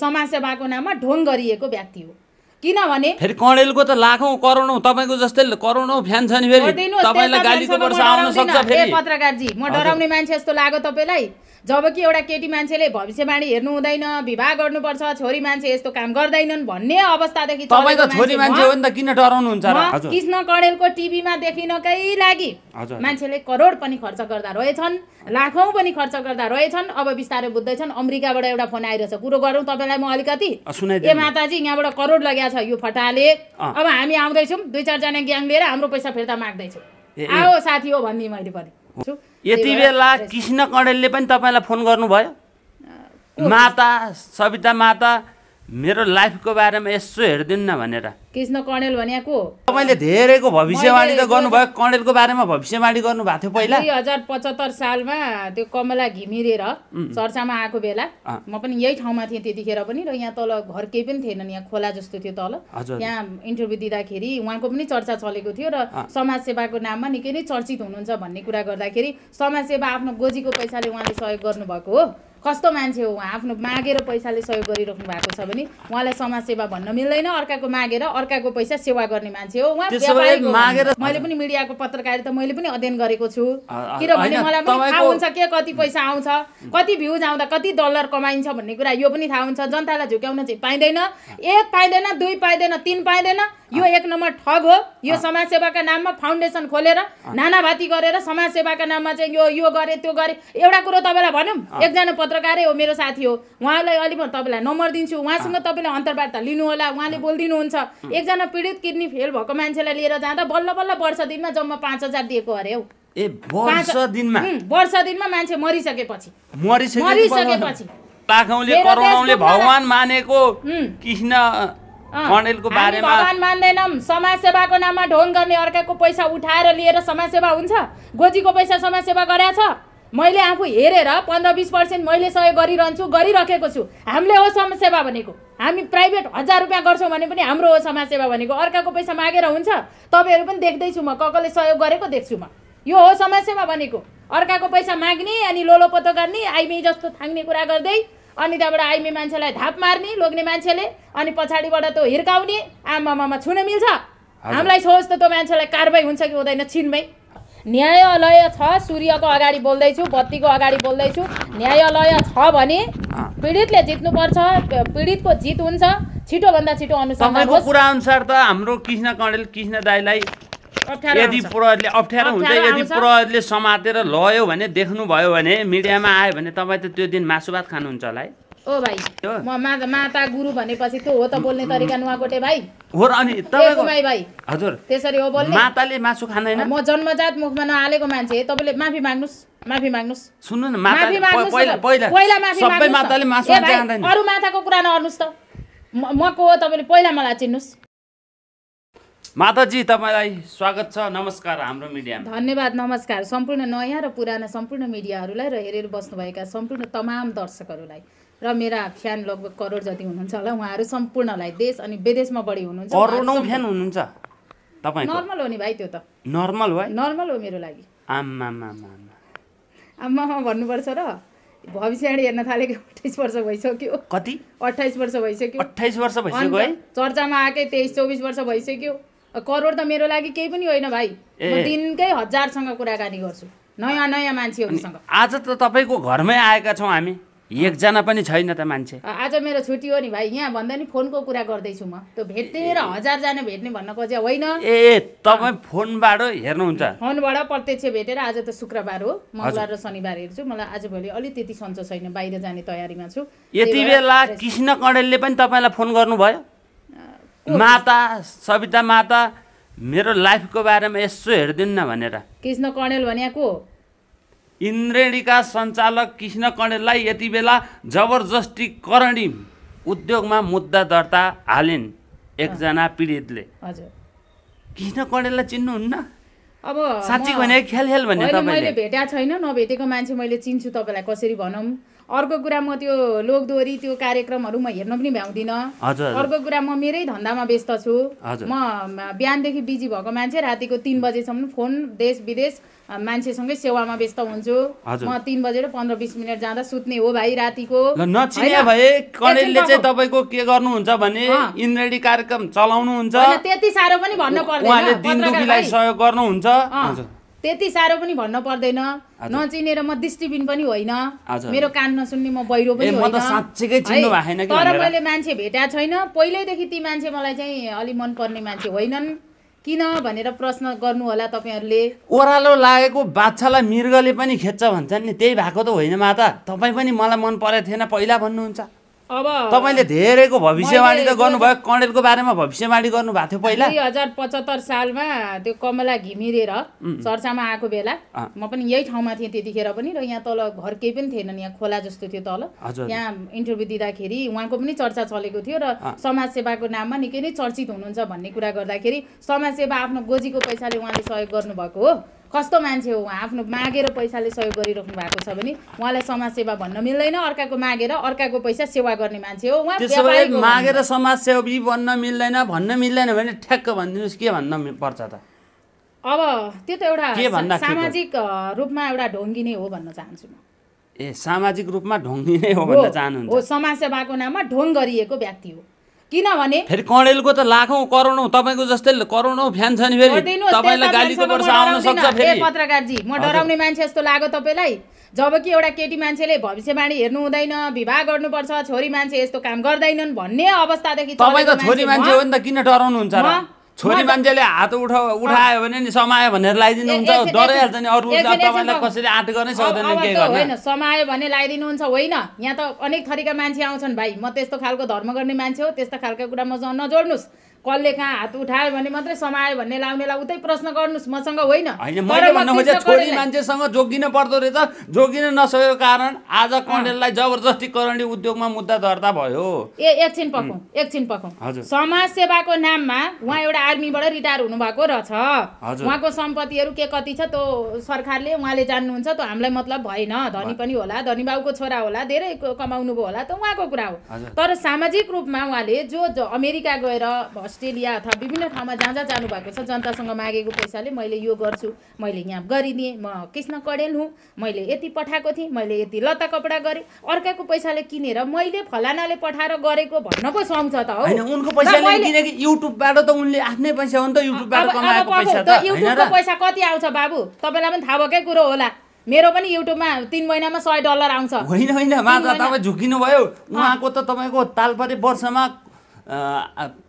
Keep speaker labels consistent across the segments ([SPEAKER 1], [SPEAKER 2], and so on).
[SPEAKER 1] समाजसेवाको नाममा ढोङ गरिएको व्यक्ति हो। किनभने
[SPEAKER 2] फेरि कणेलको त लाखौँ करोडौँ तपाईँको जस्तै करोडौँ फ्यान छ नि फेरि। तपाईँलाई गालीको वर्ष आउन। सक्छ
[SPEAKER 1] पत्रकारजी म डराउने मान्छे जस्तो लाग्यो तपाईँलाई। जब कि एउटा केटी मान्छेले भविष्यवाणी हेर्नु हुँदैन विवाह गर्नुपर्छ छोरी मान्छे यस्तो काम गर्दैनन् भन्ने अवस्थादेखि
[SPEAKER 2] तपाईँ त छोरी मान्छे हो नि त किन डराउनुहुन्छ
[SPEAKER 1] कृष्ण कणेलको टिभीमा देखिनकै लागि। मान्छेले करोड पनि खर्च गर्दा रहेछन् लाखौँ पनि खर्च गर्दा रहेछन् अब बिस्तारै बुझ्दैछन् अमेरिकाबाट एउटा फोन आइरहेछ। कुरो गरौँ तपाईँलाई म अलिकति। ए माताजी यहाँबाट करोड लगेको छ यो फटाले। अब हामी आउँदैछौँ दुई चारजना ग्याङ लिएर हाम्रो पैसा फिर्ता माग्दैछौँ। आओ साथी हो भनिदिएँ मैले पनि।
[SPEAKER 2] यति बेला कृष्ण कणेलले पनि तपाईँलाई फोन गर्नुभयो माता सविता माता मेरो लाइफको बारेमा यसो हेरिदिनु न भनेर।
[SPEAKER 1] कृष्ण कणेल भने को
[SPEAKER 2] तपाईँले धेरैको भविष्यवाणी त गर्नुभयो। कणेलको बारेमा भविष्यवाणी गर्नुभएको थियो पहिला।
[SPEAKER 1] दुई हजार पचहत्तर सालमा त्यो कमला घिमिरेर चर्चामा आएको बेला। म पनि यही ठाउँमा थिएँ त्यतिखेर पनि र यहाँ तल घर केही पनि थिएन यहाँ खोला जस्तो थियो तल। यहाँ इन्टरभ्यू दिँदाखेरि उहाँको पनि चर्चा चलेको थियो र समाजसेवाको नाममा निकै नै चर्चित हुनुहुन्छ भन्ने कुरा गर्दाखेरि समाजसेवा आफ्नो गोजीको पैसाले उहाँले सहयोग गर्नुभएको हो। कस्तो मान्छे हो उहाँ? आफ्नो मागेर पैसाले सहयोग गरिराख्नु भएको छ भने उहाँलाई समाजसेवा भन्न मिल्दैन। अर्काको मागेर अर्काको पैसा सेवा गर्ने मान्छे हो। उहाँ
[SPEAKER 2] मागेर-।
[SPEAKER 1] मैले पनि मिडियाको पत्रकारिता मैले पनि अध्ययन गरेको छु। किनभने मलाई पनि थाहा हुन्छ के कति पैसा आउँछ कति भ्युज आउँदा कति डलर कमाइन्छ भन्ने कुरा यो पनि थाहा हुन्छ। जनतालाई झुक्याउन चाहिँ पाइँदैन। एक पाइँदैन दुई पाइँदैन तिन पाइँदैन। यो एक नम्बर ठग हो। यो समाजसेवाका नाममा फाउन्डेसन खोलेर नानाभाती गरेर समाजसेवाका नाममा चाहिँ यो यो गरे त्यो गरे। एउटा कुरो तपाईँलाई भनौँ एकजना पत्रकारै हो मेरो साथी हो। उहाँलाई अलि म तपाईँलाई नम्बर दिन्छु। उहाँसँग तपाईँले अन्तर्वार्ता लिनु होला उहाँले बोलिदिनुहुन्छ। एकजना पीडित किडनी फेल भएको मान्छेलाई लिएर जाँदा बल्ल बल्ल वर्ष दिनमा जम्मा पाँच हजार दिएको अरे हौ।
[SPEAKER 2] ए वर्ष दिनमा?
[SPEAKER 1] वर्ष दिनमा मान्छे मरिसकेपछि।
[SPEAKER 2] मरिसकेपछि? भगवान मानेको। कृष्ण
[SPEAKER 1] हामी
[SPEAKER 2] बारेमा
[SPEAKER 1] मान्दैनौँ। समाजसेवाको नाममा ढोङ गर्ने अर्काको पैसा उठाएर लिएर समाजसेवा हुन्छ। गोजीको पैसा समाजसेवा गरेछ छ। मैले आफू हेरेर पन्ध्र बिस पर्सेन्ट मैले सहयोग गरिरहन्छु गरिराखेको छु। हामीले हो समाजसेवा भनेको। हामी प्राइभेट हजार रुपियाँ गर्छौँ भने पनि हाम्रो हो समाजसेवा भनेको। अर्काको पैसा मागेर हुन्छ। तपाईँहरू पनि देख्दैछु म कसले सहयोग गरेको देख्छु म। यो हो समाजसेवा भनेको। अर्काको पैसा माग्ने अनि लोलोपोतो गर्ने आइमे जस्तो थाङ्ने कुरा गर्दै अनि त्यहाँबाट आइमे मान्छेलाई धाप मार्ने लोग्ने मान्छेले अनि पछाडिबाट त्यो हिर्काउने आमामामा छुन मिल्छ। हामीलाई छोस् त त्यो मान्छेलाई कारवाही हुन्छ कि हुँदैन छिनमै। न्यायालय छ सूर्यको अगाडि बोल्दैछु बत्तीको अगाडि बोल्दैछु। न्यायालय छ भने पीडितले जित्नुपर्छ पीडितको जित हुन्छ। छिटोभन्दा छिटो
[SPEAKER 2] अनुसार त हाम्रो कृष्ण कणेल कृष्ण दाईलाई यदि। प्रहरीले अप्ठ्यारो हुन्छ यदि। प्रहरीले समातेर लयो भने देख्नुभयो भने मिडियामा आयो भने तपाईँ त त्यो दिन मासु भात खानुहुन्छ होला है।
[SPEAKER 1] ओ भाइ। म माता गुरु भनेपछि त्यो हो त बोल्ने तरिका नुहाकोटे भाइ।
[SPEAKER 2] हो र अनि तपाईँको
[SPEAKER 1] कुमाई भाइ?
[SPEAKER 2] हजुर
[SPEAKER 1] त्यसरी हो बोल्ने।
[SPEAKER 2] माताले मासु खाँदैन?
[SPEAKER 1] म जन्मजात मुखमा नहालेको मान्छे तपाईँले माफी माग्नुहोस् माफी माग्नुहोस्
[SPEAKER 2] सुन्नु न
[SPEAKER 1] माफी माग्नुहोस्
[SPEAKER 2] पहिला
[SPEAKER 1] माफी
[SPEAKER 2] सबै। माताले मासु
[SPEAKER 1] भाइ,
[SPEAKER 2] खाँदैन।
[SPEAKER 1] अरू माताको कुरा नगर्नुहोस् त। म को हो तपाईँले पहिला मलाई चिन्नुहोस्
[SPEAKER 2] माताजी तपाईँलाई स्वागत छ। नमस्कार हाम्रो मिडियामा।
[SPEAKER 1] धन्यवाद नमस्कार। सम्पूर्ण नयाँ र पुराना सम्पूर्ण मिडियाहरूलाई र हेरेर बस्नुभएका सम्पूर्ण तमाम दर्शकहरूलाई र मेरा फ्यान लगभग करोड जति हुनुहुन्छ होला उहाँहरू सम्पूर्णलाई देश अनि विदेशमा बढी हुनुहुन्छ।
[SPEAKER 2] करोडौँ फ्यान हुनुहुन्छ तपाईँको?
[SPEAKER 1] नर्मल हो नि भाइ त्यो त।
[SPEAKER 2] नर्मल हो
[SPEAKER 1] नर्मल हो मेरो लागि।
[SPEAKER 2] आम्मामा
[SPEAKER 1] भन्नुपर्छ र भविष्यवाणी हेर्न थालेको अठाइस वर्ष भइसक्यो।
[SPEAKER 2] कति?
[SPEAKER 1] अठाइस वर्ष भइसक्यो।
[SPEAKER 2] अठाइस वर्ष भइसक्यो है?
[SPEAKER 1] चर्चामा आएकै तेइस चौबिस वर्ष भइसक्यो। करोड त मेरो लागि केही पनि होइन भाइ। म। दिनकै हजारसँग कुराकानी गर्छु। नयाँ नयाँ मान्छेहरूसँग।
[SPEAKER 2] आज त तपाईँको घरमै आएका छौँ हामी। एकजना पनि छैन त मान्छे।
[SPEAKER 1] आज मेरो छुट्टी हो नि भाइ। यहाँ भन्दा नि फोनको कुरा गर्दैछु म। त्यो भेटेर हजारजना भेट्ने भन्न खोज्या होइन।
[SPEAKER 2] ए तपाईँ फोनबाट हेर्नुहुन्छ।
[SPEAKER 1] फोनबाट प्रत्यक्ष भेटेर आज त शुक्रबार हो। मङ्गलबार र शनिबार हेर्छु। मलाई आजभोलि अलिक त्यति सन्चो छैन। बाहिर जाने तयारीमा छु।
[SPEAKER 2] यति बेला कृष्ण कणेलले पनि तपाईँलाई फोन गर्नुभयो? माता सविता माता मेरो लाइफको बारेमा यसो हेरिदिनु न भनेर।
[SPEAKER 1] कृष्ण कणेल भने को हो?
[SPEAKER 2] इन्द्रेणीका सञ्चालक कृष्ण कणेललाई यति बेला जबरजस्ती करणी उद्योगमा मुद्दा दर्ता हालिन् एकजना पीडितले।
[SPEAKER 1] हजुर।
[SPEAKER 2] कृष्ण कणेललाई चिन्नुहुन्न?
[SPEAKER 1] अब
[SPEAKER 2] साँच्ची भने ख्याल ख्याल भने
[SPEAKER 1] मैले भेटेको छैन नभेटेको मान्छे मैले चिन्छु तपाईँलाई कसरी भनौँ? अर्को कुरा म त्यो लोकदोहोरी त्यो कार्यक्रमहरू म हेर्न पनि भ्याउँदिनँ अर्को कुरा म मेरै धन्दामा व्यस्त छु। म बिहानदेखि बिजी भएको मान्छे रातिको तिन बजेसम्म फोन देश विदेश मान्छेसँगै सेवामा व्यस्त हुन्छु। म तिन बजेर पन्ध्र बिस मिनट जाँदा सुत्ने हो भाइ रातिको
[SPEAKER 2] नचिने? भए कणेलले चाहिँ। तपाईँको के गर्नुहुन्छ भने। इन्द्रेणी कार्यक्रम चलाउनुहुन्छ
[SPEAKER 1] त्यति साह्रो पनि भन्न पर्दैन।
[SPEAKER 2] सहयोग गर्नुहुन्छ
[SPEAKER 1] त्यति साह्रो पनि भन्न पर्दैन। नचिनेर म दृष्टिबिन पनि होइन। मेरो कान नसुन्ने म बहिरो पनि होइन। तर। मैले मान्छे भेटाएको छैन। पहिल्यैदेखि ती मान्छे मलाई चाहिँ अलि मनपर्ने मान्छे होइनन्। किन भनेर प्रश्न गर्नु होला तपाईँहरूले।
[SPEAKER 2] ओह्रालो लागेको बाछालाई मृगले पनि खेद्छ भन्छन् नि। त्यही भएको त होइन माता। तपाईँ पनि मलाई मन परेको थिएन। पहिला भन्नुहुन्छ।
[SPEAKER 1] अब
[SPEAKER 2] तपाईँले धेरैको भविष्यवाणी त गर्नुभयो कणेलको बारेमा भविष्यवाणी गर्नुभएको थियो पहिला
[SPEAKER 1] दुई हजार पचहत्तर सालमा त्यो कमला घिमिरेर चर्चामा आएको बेला। म पनि यही ठाउँमा थिएँ त्यतिखेर पनि र यहाँ तल घर केही पनि थिएन यहाँ खोला जस्तो थियो तल। यहाँ इन्टरभ्यू दिँदाखेरि उहाँको पनि चर्चा चलेको थियो र। समाजसेवाको नाममा निकै नै चर्चित हुनुहुन्छ भन्ने कुरा गर्दाखेरि समाजसेवा आफ्नो गोजीको पैसाले उहाँले सहयोग गर्नुभएको हो कस्तो मान्छे हो उहाँ? आफ्नो मागेर पैसाले सहयोग गरिराख्नु भएको छ भने उहाँलाई समाजसेवा भन्न मिल्दैन। अर्काको मागेर अर्काको पैसा सेवा गर्ने मान्छे हो उहाँ।
[SPEAKER 2] मागेर समाजसेवी बन्न मिल्दैन भन्न मिल्दैन भने ठ्याक्क भनिदिनुहोस् के भन्न पर्छ त?
[SPEAKER 1] अब त्यो त एउटा सामाजिक रूपमा एउटा ढोङ्गी नै हो भन्न चाहन्छु म।
[SPEAKER 2] ए सामाजिक रूपमा ढोङ्गी नै हो भन्न
[SPEAKER 1] हो,
[SPEAKER 2] चाहनुहुन्छ
[SPEAKER 1] समाजसेवाको नाममा ढोङ गरिएको व्यक्ति हो। किनभने
[SPEAKER 2] फेरि कणेलको त लाखौँ करोडौँ तपाईँको जस्तै करोडौँ फ्यान छ नि फेरि। तपाईँलाई गालीको वर्ष आउन। सक्छ
[SPEAKER 1] पत्रकारजी म। डराउने मान्छे जस्तो लाग्यो तपाईँलाई। जब कि एउटा केटी मान्छेले भविष्यवाणी हेर्नु हुँदैन विवाह गर्नुपर्छ छोरी मान्छे यस्तो काम गर्दैनन् भन्ने अवस्थादेखि
[SPEAKER 2] तपाईँ त
[SPEAKER 1] चलेको
[SPEAKER 2] छोरी मान्छे हो नि त किन डराउनुहुन्छ छोरी मान्छेले हात उठा उठायो भने नि समायो भनेर लगाइदिनुहुन्छ डराइहाल्छ नि अरू तपाईँलाई। कसरी आँट गर्नै सक्दैन के
[SPEAKER 1] होइन समायो भने लगाइदिनुहुन्छ होइन। यहाँ त अनेक थरीका मान्छे आउँछन् भाइ। म त्यस्तो खालको धर्म गर्ने मान्छे हो त्यस्तो खालको कुरा म नजोड्नुहोस् कसले कहाँ हात उठायो भने मात्रै समायो भन्ने लाउनेलाई उतै प्रश्न गर्नुहोस् मसँग होइन।
[SPEAKER 2] छोरी मान्छेसँग जोगिन पर्दो रहेछ जोगिन नसकेको कारण आज कणेललाई जबरजस्ती करणी उद्योगमा मुद्दा दर्ता भयो।
[SPEAKER 1] ए एकछिन पकौँ एकछिन पकौँ।
[SPEAKER 2] हजुर।
[SPEAKER 1] समाज सेवाको नाममा उहाँ एउटा आर्मीबाट रिटायर हुनुभएको रहेछ। उहाँको सम्पत्तिहरू के कति छ त्यो सरकारले उहाँले जान्नुहुन्छ त्यो हामीलाई मतलब भएन। धनी पनि होला धनी बाबुको छोरा होला धेरै कमाउनु भयो होला त उहाँको कुरा हो। तर सामाजिक रूपमा उहाँले जो अमेरिका गएर अस्ट्रेलिया अथवा विभिन्न ठाउँमा जहाँ जहाँ जानुभएको छ। जनतासँग मागेको पैसाले मैले यो गर्छु। मैले यहाँ गरिदिएँ। म कृष्ण कडेल हुँ। मैले यति पठाएको थिएँ। मैले यति लत्ता कपडा गरेँ। अर्काको पैसाले किनेर मैले फलानाले पठाएर गरेको भन्न पो सुहाउँछ त हौ।
[SPEAKER 2] होइन उनको युट्युबबाट त उनले आफ्नै पैसा हो नि त युट्युबबाट कमाएको पैसा त
[SPEAKER 1] युट्युबको पैसा कति आउँछ बाबु? तपाईँलाई पनि थाहा भएकै कुरो होला। मेरो पनि युट्युबमा तिन महिनामा सय डलर आउँछ।
[SPEAKER 2] होइन होइन माता तपाईँ झुकिनु भयो उहाँको त तपाईँको तालपरे वर्षमा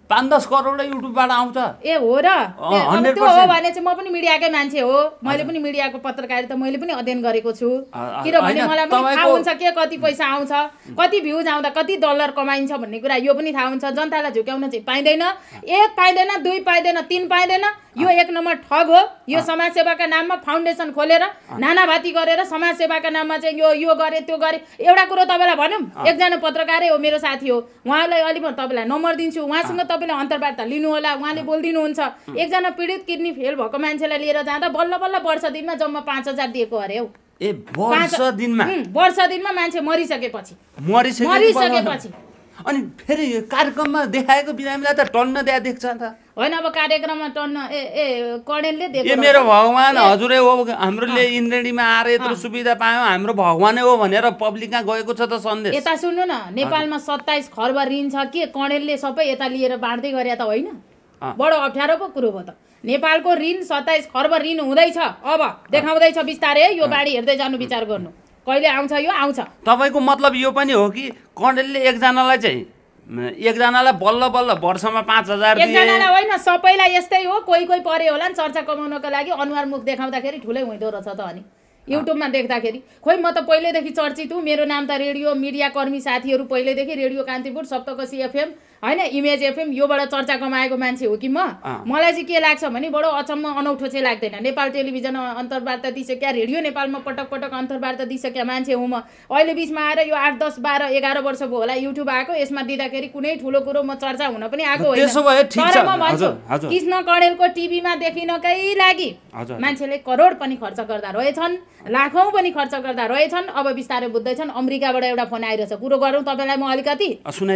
[SPEAKER 2] पाँच दस करोड युट्युबबाट आउँछ।
[SPEAKER 1] ए हो र?
[SPEAKER 2] अँ,
[SPEAKER 1] ए, अब
[SPEAKER 2] 100%
[SPEAKER 1] त्यो हो भने चाहिँ म पनि मिडियाकै मान्छे हो। मैले पनि मिडियाको पत्रकारिता मैले पनि अध्ययन गरेको छु। किनभने मलाई पनि थाहा हुन्छ के कति पैसा आउँछ कति भ्युज आउँदा कति डलर कमाइन्छ भन्ने कुरा यो पनि थाहा हुन्छ। जनतालाई झुक्याउन चाहिँ पाइँदैन। एक पाइँदैन दुई पाइँदैन तिन पाइँदैन। यो एक नम्बर ठग हो। यो समाजसेवाका नाममा फाउन्डेसन खोलेर नानाभाती गरेर समाजसेवाका नाममा चाहिँ यो यो गरे त्यो गरे एउटा कुरो तपाईँलाई भनौँ। एकजना पत्रकारै हो मेरो साथी हो। उहाँलाई अलि म तपाईँलाई नम्बर दिन्छु। उहाँसँग तपाईँले अन्तर्वार्ता लिनु होला उहाँले बोलिदिनुहुन्छ। एकजना पीडित किडनी फेल भएको मान्छेलाई लिएर जाँदा बल्ल बल्ल वर्ष दिनमा जम्मा पाँच हजार दिएको अरे हौ।
[SPEAKER 2] ए वर्ष दिनमा?
[SPEAKER 1] वर्ष दिनमा मान्छे मरिसकेपछि।
[SPEAKER 2] मरिसकेपछि अनि फेरि कार्यक्रममा देखाएको बिरामीलाई त टन्न त्यहाँ देख्छ त।
[SPEAKER 1] होइन अब कार्यक्रममा टन्न ए ए कणेलले
[SPEAKER 2] ए मेरो। भगवान् हजुरै हो हाम्रोले इन्द्रेणीमा आएर यत्रो सुविधा पायौँ हाम्रो भगवानै हो भनेर पब्लिकमा गएको छ त सन्देश।
[SPEAKER 1] यता सुन्नु न नेपालमा सत्ताइस खर्ब ऋण छ के कणेलले सबै यता लिएर बाँड्दै गरे त होइन। बडो अप्ठ्यारो पो कुरो भयो त। नेपालको ऋण सत्ताइस खर्ब ऋण हुँदैछ अब देखाउँदैछ बिस्तारै यो बाढी हेर्दै जानु विचार गर्नु। कहिले आउँछ यो आउँछ।
[SPEAKER 2] तपाईँको मतलब यो पनि हो कि कणेलले एकजनालाई चाहिँ एकजनालाई बल्ल बल्ल वर्षमा पाँच हजार
[SPEAKER 1] एकजनालाई होइन सबैलाई यस्तै हो। कोही कोही परे होला नि चर्चा कमाउनको लागि। अनुहार मुख देखाउँदाखेरि ठुलै हुँदो रहेछ त अनि। युट्युबमा देख्दाखेरि। खोइ म त पहिल्यैदेखि चर्चित हुँ। मेरो नाम त रेडियो मिडिया कर्मी साथीहरू पहिल्यैदेखि रेडियो कान्तिपुर सप्तकोशी एफएम। होइन इमेज एफएम योबाट चर्चा कमाएको मान्छे हो कि म। मलाई चाहिँ के लाग्छ भने बडो अचम्म अनौठो चाहिँ लाग्दैन। नेपाल टेलिभिजन अन्तर्वार्ता दिइसक्या रेडियो नेपालमा पटक पटक अन्तर्वार्ता दिइसक्या मान्छे हुँ म। अहिले बिचमा आएर यो आठ दस बाह्र एघार वर्ष भयो होला युट्युब आएको। यसमा दिँदाखेरि कुनै ठुलो कुरो म चर्चा हुन पनि आएको होइन। तर। म भन्छु। कृष्ण कणेलको टिभीमा देखिनकै लागि। मान्छेले करोड पनि खर्च गर्दा रहेछन् लाखौँ पनि खर्च गर्दा रहेछन्। अब बिस्तारै बुझ्दैछन् अमेरिकाबाट एउटा फोन आइरहेछ। कुरो गरौँ तपाईँलाई म अलिकति।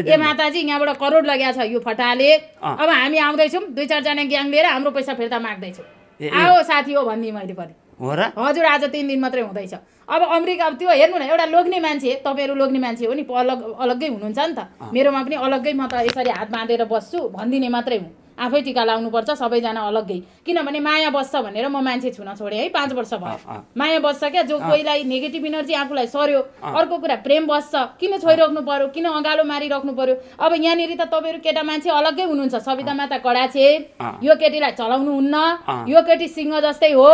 [SPEAKER 1] ए माताजी यहाँबाट करोड लगाएको छ यो फटाले। अब हामी आउँदैछौँ दुई चारजना ग्याङ लिएर हाम्रो पैसा फिर्ता माग्दैछौँ। आओ साथी हो भनिदिएँ मैले पनि
[SPEAKER 2] हो र?
[SPEAKER 1] हजुर आज तिन दिन मात्रै हुँदैछ। अब अमेरिका अब त्यो हेर्नु न एउटा लोग्ने मान्छे तपाईँहरू लोग्ने मान्छे हो नि अलग अलग्गै हुनुहुन्छ नि त। मेरोमा पनि अलग्गै म त यसरी हात बाँधेर बस्छु भनिदिने मात्रै हुँ। आफै टिका लाउनुपर्छ सबैजना अलग्गै किनभने माया बस्छ भनेर म मान्छे छुन छोडेँ है पाँच वर्ष भयो। माया बस्छ क्या जो कोहीलाई नेगेटिभ इनर्जी आफूलाई सर्यो अर्को कुरा प्रेम बस्छ किन छोइराख्नु पर्यो किन अँगालो मारिराख्नु पर्यो अब यहाँनिर त तपाईँहरू केटा मान्छे अलग्गै हुनुहुन्छ सविता माता कडा छे। यो केटीलाई चलाउनु हुन्न। यो केटी सिंह जस्तै हो।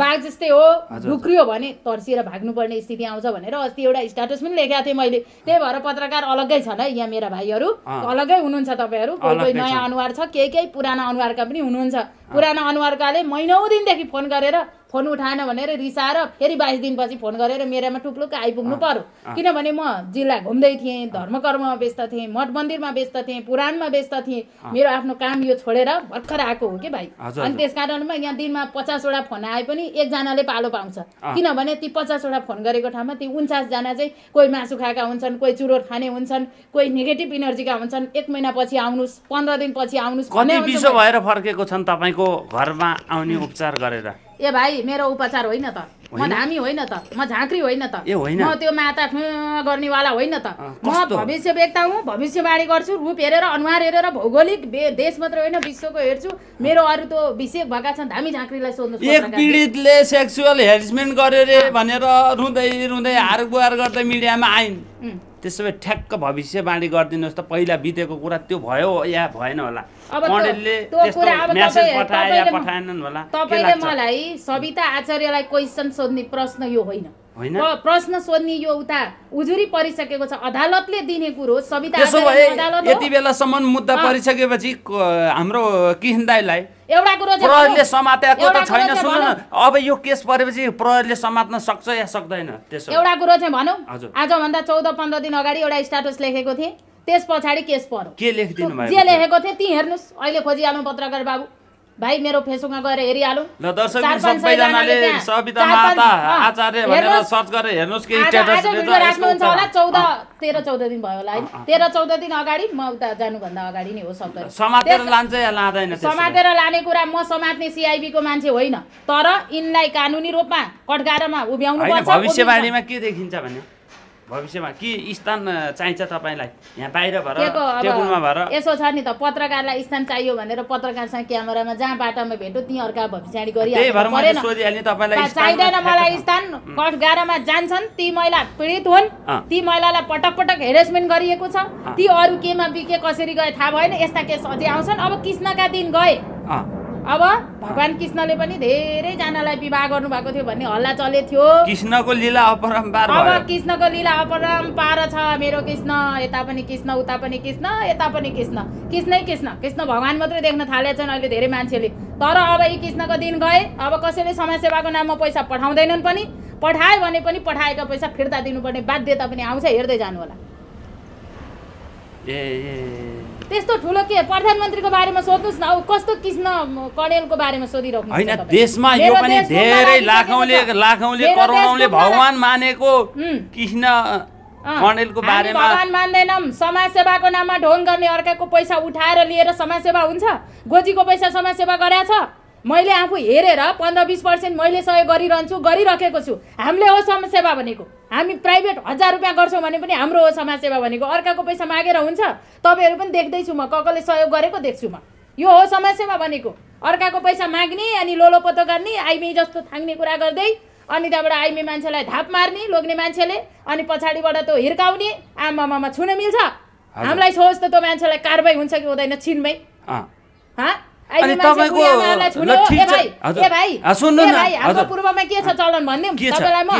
[SPEAKER 1] बाघ जस्तै हो। ढुक्रियो भने तर्सिएर भाग्नुपर्ने स्थिति आउँछ भनेर अस्ति एउटा स्ट्याटस पनि लेखेको थिएँ मैले त्यही भएर पत्रकार अलग्गै छन् है यहाँ मेरा भाइहरू। अलग्गै हुनुहुन्छ तपाईँहरू कोही कोही नयाँ। अनुहार छ केही केही पुरानो अनुहारका पनि हुनुहुन्छ। पुरानो अनुहारकाले महिनौ दिनदेखि फोन गरेर फोन उठाएन भनेर रिसाएर फेरि बाइस दिनपछि फोन गरेर मेरामा टुप्लुक्क आइपुग्नु पर्यो। किनभने म जिल्ला घुम्दै थिएँ धर्मकर्ममा व्यस्त थिएँ मठ मन्दिरमा व्यस्त थिएँ पुराणमा व्यस्त थिएँ। मेरो आफ्नो काम यो छोडेर भर्खर आएको हो कि भाइ? अनि। त्यस कारणमा यहाँ दिनमा पचासवटा फोन आए पनि एकजनाले पालो पाउँछ। किनभने ती पचासवटा फोन गरेको ठाउँमा ती उन्चासजना चाहिँ कोही मासु खाएका हुन्छन् कोही चुरोट खाने हुन्छन् कोही नेगेटिभ इनर्जीका हुन्छन्। एक महिनापछि आउनुहोस् पन्ध्र दिनपछि आउनुहोस् भन्ने भाइ।
[SPEAKER 2] भएर फर्केको छन् तपाईँको घरमा आउने उपचार गरेर?
[SPEAKER 1] ए भाइ मेरो उपचार होइन त। म? धामी होइन त। म झाँक्री होइन त? म त्यो माता गर्नेवाला होइन त। म? भविष्य व्यक्ता हुँ भविष्यवाणी गर्छु रूप हेरेर अनुहार हेरेर भौगोलिक देश मात्र होइन विश्वको हेर्छु। मेरो अरू त विषय भएका छन् धामी झाँक्रीलाई सोध्नु
[SPEAKER 2] एक पीडितले सेक्सुअल हेरेसमेन्ट गर्यो रे भनेर रुँदै रुँदै हार गुहार गर्दै मिडियामा आइन्। त्यसो भए ठ्याक्क भविष्यवाणी गरिदिनुहोस् त। पहिला बितेको कुरा त्यो भयो या भएन होला।
[SPEAKER 1] अब
[SPEAKER 2] म्यासेज पठाए या पठाएनन् होला।
[SPEAKER 1] तपाईँले मलाई सविता आचार्यलाई क्वेसन सोध्ने प्रश्न यो होइन। प्रश्न सोध्ने यो उता उजुरी परिसकेको छ। अदालतले दिने कुरो सविता
[SPEAKER 2] यति बेलासम्म मुद्दा। परिसकेपछि हाम्रो किसन दाईलाई
[SPEAKER 1] एउटा कुरो
[SPEAKER 2] प्रहरीले। समातेको त छैन
[SPEAKER 1] चाहिँ
[SPEAKER 2] सुन्नु न।
[SPEAKER 1] भनौँ।
[SPEAKER 2] अब यो केस परेपछि प्रहरीले समात्न सक्छ या सक्दैन? त्यसो
[SPEAKER 1] एउटा कुरो चाहिँ भनौँ। आजभन्दा चौध पन्ध्र दिन अगाडि एउटा स्ट्याटस लेखेको थिएँ। त्यस पछाडि केस पर्यो
[SPEAKER 2] के लेखिदिनु
[SPEAKER 1] जे? लेखेको थिएँ ती हेर्नुहोस् अहिले खोजिहालौँ पत्रकार बाबु भाइ मेरो फेसबुकमा गएर हेरिहालौँ
[SPEAKER 2] ल दर्शक सबैजनाले सविता माता आचार्य भनेर। सर्च गरेर हेर्नुहोस् कि
[SPEAKER 1] भिडियो राख्नुहुन्छ होला चौध। तेह्र चौध दिन भयो होला है तेह्र चौध दिन अगाडि म उता जानुभन्दा अगाडि नै हो शब्द
[SPEAKER 2] समातेर लान्छ या लाँदैन?
[SPEAKER 1] समातेर लाने कुरा म समात्ने सिआइबीको मान्छे होइन तर यिनलाई कानुनी रूपमा कटगारमा उभ्याउनु पर्छ
[SPEAKER 2] भविष्यवाणीमा के देखिन्छ भने भविष्यमा के स्थान चाहिन्छ तपाईँलाई? यहाँ बाहिर भएर टेबुलमा भएर।
[SPEAKER 1] यसो छ नि त पत्रकारलाई स्थान चाहियो भनेर पत्रकारसँग क्यामेरामा जहाँ बाटामा भेट्यो ती अर्का भविष्यवाणी
[SPEAKER 2] त्यही
[SPEAKER 1] गरिहाल्नु चाहिँदैन मलाई स्थान कठगारामा जान्छन् ती महिला पीडित हुन्। ती महिलालाई पटक पटक हेरेसमेन्ट गरिएको छ। ती अरू केमा बिके कसरी गए थाहा भएन यस्ता केस अझै आउँछन्। अब कृष्णका दिन गए। अब भगवान् कृष्णले पनि धेरैजनालाई विवाह गर्नुभएको थियो भन्ने हल्ला चलेको थियो
[SPEAKER 2] कृष्णको लीला अपरम्पार
[SPEAKER 1] अब कृष्णको लीला अपरम्पार छ मेरो कृष्ण। यता पनि कृष्ण उता पनि कृष्ण यता पनि कृष्ण। कृष्णै कृष्ण। कृष्ण भगवान् मात्रै देख्न थालेछन् अहिले धेरै मान्छेले। तर अब यी कृष्णको दिन गए। अब कसैले समाजसेवाको नाममा पैसा पठाउँदैनन् पनि। पठायो भने पनि पठाएका पैसा फिर्ता दिनुपर्ने बाध्यता पनि आउँछ। हेर्दै जानु होला
[SPEAKER 2] ए ए।
[SPEAKER 1] त्यस्तो ठुलो के प्रधानमन्त्रीको बारेमा सोध्नुहोस् न कस्तो कृष्ण कणेलको बारेमा सोधिराख्नु
[SPEAKER 2] होइन देशमा यो पनि धेरै लाखौँले लाखौँले करोडौँले भगवान् मानेको। कृष्ण कणेलको बारेमा
[SPEAKER 1] भगवान मान्दैनौँ। समाजसेवाको नाममा ढोङ गर्ने अर्काको पैसा उठाएर लिएर समाजसेवा हुन्छ। गोजीको पैसा समाजसेवा गरेछ मैले आफू हेरेर पन्ध्र बिस पर्सेन्ट मैले सहयोग गरिरहन्छु गरिराखेको छु। हामीले हो समाजसेवा भनेको। हामी प्राइभेट हजार रुपियाँ गर्छौँ भने पनि हाम्रो हो समाजसेवा भनेको। अर्काको पैसा मागेर हुन्छ तपाईँहरू पनि देख्दैछु म ककले सहयोग गरेको देख्छु म। यो हो समाजसेवा भनेको। अर्काको पैसा माग्ने अनि लोलोपतो गर्ने आइमे जस्तो थाङ्ने कुरा गर्दै अनि त्यहाँबाट आइमे मान्छेलाई धाप मार्ने लोग्ने मान्छेले अनि पछाडिबाट त्यो हिर्काउने आमामामा छुन मिल्छ। हामीलाई सोच त त्यो मान्छेलाई कारवाही हुन्छ कि हुँदैन छिनमै।
[SPEAKER 2] अनि तपाईँको-।
[SPEAKER 1] पूर्वमा के छ चलन
[SPEAKER 2] छ?
[SPEAKER 1] तपाईँलाई म?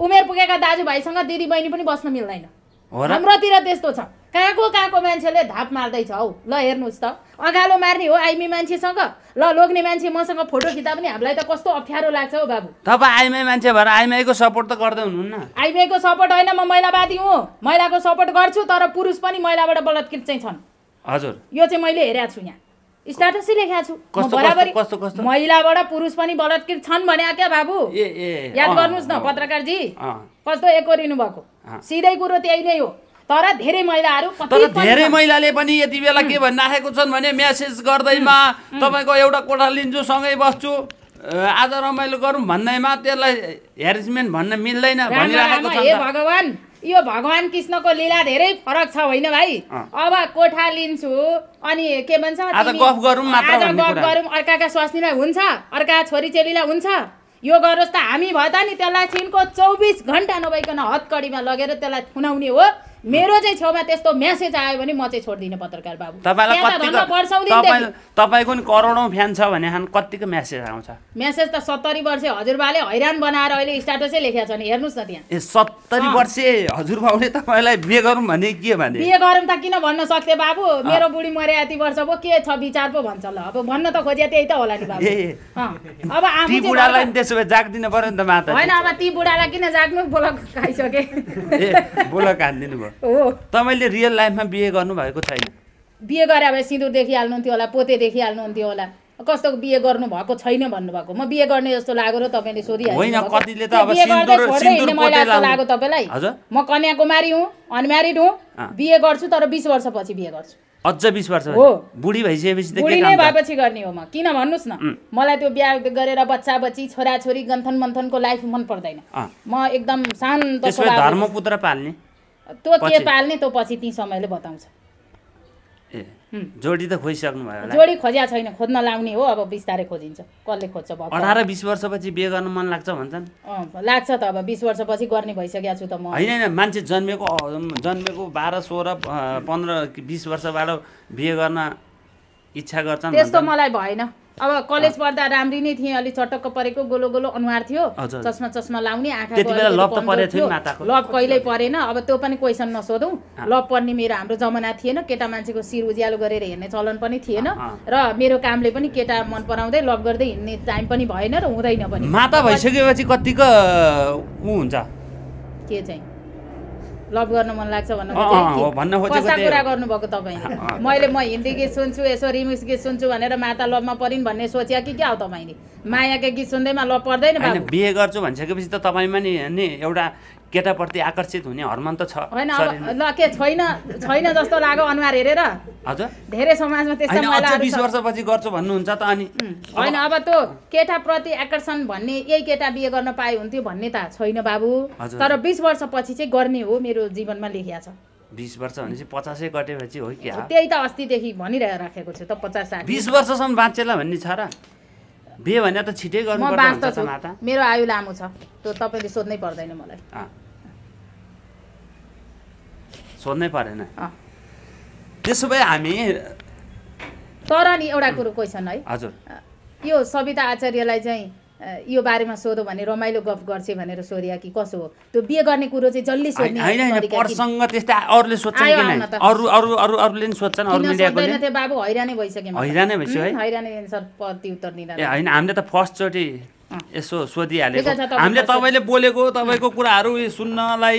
[SPEAKER 1] उमेर पुगेका दाजुभाइसँग दिदीबहिनी पनि बस्न मिल्दैन। हाम्रोतिर त्यस्तो छ। कहाँको कहाँको मान्छेले धाप मार्दैछ हौ? ल हेर्नुहोस् त। अगालो मार्ने हो आइमी मान्छेसँग। ल लोग्ने मान्छे मसँग फोटो खिच्दा पनि हामीलाई त कस्तो अप्ठ्यारो लाग्छ हौ बाबु।
[SPEAKER 2] तपाईँ आइमाई मान्छे भएर आइमाईको सपोर्ट त गर्दै हुनुहुन्न।
[SPEAKER 1] आइमीको सपोर्ट होइन म महिलावादी हुँ। महिलाको सपोर्ट गर्छु तर पुरुष पनि महिलाबाट बलात्कृत चाहिँ छन्।
[SPEAKER 2] हजुर।
[SPEAKER 1] यो चाहिँ मैले हेरेको छु यहाँ। स्ट्याटसै लेखेको छु। बराबरी? महिलाबाट पुरुष पनि बलात्कृत छन् भने क्या बाबु? याद गर्नुहोस् न पत्रकारजी। कस्तो एकोरिनु भएको। सिधै कुरो त्यही नै हो। तर धेरै महिलाहरू
[SPEAKER 2] तर धेरै। महिलाले पनि यति बेला के भनिराखेको छन् भने म्यासेज गर्दैमा तपाईँको एउटा कोठा लिन्छु सँगै बस्छु आज रमाइलो गरौँ भन्दैमा त्यसलाई हेरेसमेन्ट भन्न मिल्दैन भनिराखेको छ।
[SPEAKER 1] भगवान्। यो भगवान् कृष्णको लीला धेरै फरक छ होइन भाइ। अब कोठा लिन्छु अनि के भन्छ
[SPEAKER 2] आज गफ गरौँ
[SPEAKER 1] अर्काका स्वास्नीलाई हुन्छ अर्का छोरीचेलीलाई हुन्छ। यो गरोस् त हामी भए त नि त्यसलाई छिनको चौबिस घन्टा नभइकन हतकडीमा लगेर त्यसलाई थुनाउने हो। मेरो चाहिँ छेउमा त्यस्तो म्यासेज आयो भने म चाहिँ छोड्दिनँ पत्रकार बाबु।
[SPEAKER 2] तपाईँलाई तपाईँको नि करोडौँ फ्यान छ भने कतिको म्यासेज आउँछ?
[SPEAKER 1] म्यासेज त सत्तरी वर्ष हजुरबाले हैरान बनाएर अहिले स्ट्याटसै लेखेको छ नि हेर्नुहोस् न त्यहाँ।
[SPEAKER 2] ए सत्तरी। वर्षे हजुरबाउले तपाईँलाई बिहे गरौँ भने के भने?
[SPEAKER 1] बिहे गरौँ त किन भन्न सक्थे बाबु? मेरो बुढी मरे यति वर्ष पो के छ विचार पो भन्छ ल। अब भन्न त खोजे त्यही त होला नि बाबु। अब आफू
[SPEAKER 2] बुढालाई त्यसो भए जागिदिनु पऱ्यो नि त माता
[SPEAKER 1] होइन अब ती बुढालाई किन जाग्नु? बोल खाइसके।
[SPEAKER 2] बोल काटिदिनु भयो।
[SPEAKER 1] हो।
[SPEAKER 2] तपाईँले रियल लाइफमा बिहे गर्नुभएको छैन?
[SPEAKER 1] बिहे गरे भए सिँदुर देखिहाल्नुहुन्थ्यो होला पोते देखिहाल्नुहुन्थ्यो होला। कस्तो बिहे गर्नु भएको छैन भन्नुभएको? म बिहे गर्ने जस्तो लाग्यो र तपाईँले सोधिहाल्नु
[SPEAKER 2] सिन्दुर- सिन्दुर
[SPEAKER 1] जस्तो लाग्यो तपाईँलाई। म कन्याकुमारी हुँ अनम्यारिड हुँ। बिहे गर्छु तर बिस वर्षपछि बिहे गर्छु।
[SPEAKER 2] अझ बिस वर्ष
[SPEAKER 1] हो।
[SPEAKER 2] बुढी भइसकेपछि
[SPEAKER 1] बुढी नै? भएपछि गर्ने हो म। किन भन्नुहोस् न मलाई त्यो बिहा गरेर बच्चा बच्ची छोराछोरी गन्थन मन्थनको लाइफ मन पर्दैन। म एकदम शान्त
[SPEAKER 2] धर्मपुत्र पाल्ने?
[SPEAKER 1] त्यो के। पाल्ने त्यो पछि ती समयले बताउँछ।
[SPEAKER 2] ए जोडी त खोजिसक्नु भयो
[SPEAKER 1] जोडी खोज्या छैन खोज्न लाउने हो अब बिस्तारै खोजिन्छ। कसले खोज्छ भक्त
[SPEAKER 2] अठार बिस वर्षपछि बिहे गर्नु मन लाग्छ भन्छन्।
[SPEAKER 1] लाग्छ त अब बिस वर्षपछि गर्ने भइसकेको छु त म।
[SPEAKER 2] होइन होइन मान्छे जन्मेको जन्मेको बाह्र सोह्र पन्ध्र बिस वर्षबाट बिहे गर्न इच्छा गर्छन्
[SPEAKER 1] त्यस्तो। मलाई भएन। अब कलेज पढ्दा राम्री नै थिएँ अलिक चटक्क परेको गोलो गोलो अनुहार थियो। चस्मा चस्मा लाउने आँखा
[SPEAKER 2] लभ
[SPEAKER 1] कहिल्यै परेन अब त्यो पनि क्वेसन नसोधौँ। लभ पर्ने मेरो हाम्रो जमाना थिएन केटा मान्छेको शिर उज्यालो गरेर हेर्ने चलन पनि थिएन। र मेरो कामले पनि केटा मन पराउँदै लभ गर्दै हिँड्ने टाइम पनि भएन र हुँदैन पनि।
[SPEAKER 2] माता भइसकेपछि कतिको ऊ हुन्छ?
[SPEAKER 1] के चाहिँ? लभ गर्न मन लाग्छ भन्नु
[SPEAKER 2] खोजेको
[SPEAKER 1] कस्ता कुरा। गर्नुभएको तपाईँले। मैले म हिन्दी गीत सुन्छु यसो रिमिक्स गीत सुन्छु भनेर माता लभमा परिन् भन्ने सोच्या कि क्या हो तपाईँले मायाका गीत सुन्दैमा लभ पर्दैन
[SPEAKER 2] बिहे गर्छु भनिसकेपछि त तपाईँमा नि नि एउटा केटाप्रति आकर्षित हुने हर्मन त छ
[SPEAKER 1] होइन ल के छैन छैन जस्तो लाग्यो अनुहार हेरेर।
[SPEAKER 2] हजुर।
[SPEAKER 1] धेरै समाजमा त्यस्ता
[SPEAKER 2] बिस वर्षपछि गर्छु भन्नुहुन्छ त अनि।
[SPEAKER 1] होइन अब त्यो केटाप्रति आकर्षण भन्ने यही केटा बिहे गर्न पाए हुन्थ्यो भन्ने त छैन बाबु। तर बिस वर्षपछि चाहिँ गर्ने हो मेरो जीवनमा लेखिया छ।
[SPEAKER 2] बिस वर्ष भनेपछि पचासै कटेपछि हो क्या?
[SPEAKER 1] त्यही त अस्तिदेखि भनिराखेको छु त पचास
[SPEAKER 2] बिस वर्षसम्म बाँचेला भन्ने छ र? बिहे भने त छिटै माता
[SPEAKER 1] मेरो आयु लामो छ त्यो तपाईँले सोध्नै पर्दैन मलाई।
[SPEAKER 2] सोध्नै परेन। त्यसो भए हामी
[SPEAKER 1] तर नि एउटा कुरो क्वेसन है।
[SPEAKER 2] हजुर।
[SPEAKER 1] यो सविता आचार्यलाई चाहिँ यो बारेमा सोधो भने रमाइलो गफ गर्छ भनेर सोध्या कि कसो हो? त्यो बिहे गर्ने कुरो चाहिँ जसले
[SPEAKER 2] होइन
[SPEAKER 1] सोध्ने
[SPEAKER 2] प्रसङ्ग त्यस्तै अरूले सोध्छन् कि नै। अरू अरू अरू अरूले नि सोध्छन् अरू मिडियाकोले?
[SPEAKER 1] थियो बाबु? हैरानै भइसक्यो।
[SPEAKER 2] हैरानै भइसक्यो है?
[SPEAKER 1] हैरानै एन्सर प्रति उत्तर दिँदा
[SPEAKER 2] ए होइन हामीले त फर्स्टचोटि यसो सोधिहालेको। हामीले तपाईँले बोलेको तपाईँको कुराहरू सुन्नलाई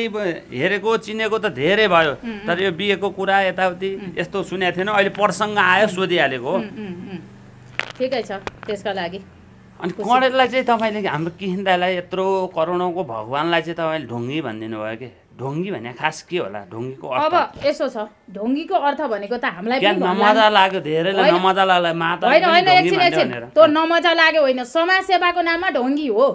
[SPEAKER 2] हेरेको चिनेको त धेरै भयो। तर यो बिहेको कुरा यताउति यस्तो सुनेको थिएन। अहिले प्रसङ्ग आयो सोधिहालेको हो।
[SPEAKER 1] ठिकै छ त्यसका लागि।
[SPEAKER 2] अनि कणेललाई चाहिँ तपाईँले हाम्रो किसिम दाईलाई यत्रो करोडौँको भगवान्लाई चाहिँ तपाईँले ढुङ्गी भनिदिनु भयो कि? ढुङ्गी भने खास के होला? ढुङ्गीको
[SPEAKER 1] अब यसो छ। ढोङ्गीको अर्थ भनेको त हामीलाई
[SPEAKER 2] नमजा लाग्यो? धेरैलाई। नमजा लाग्यो माता
[SPEAKER 1] होइन होइन एकछिन एकछिन। त्यो नमजा लाग्यो होइन। समाज सेवाको नाममा ढोङ्गी हो.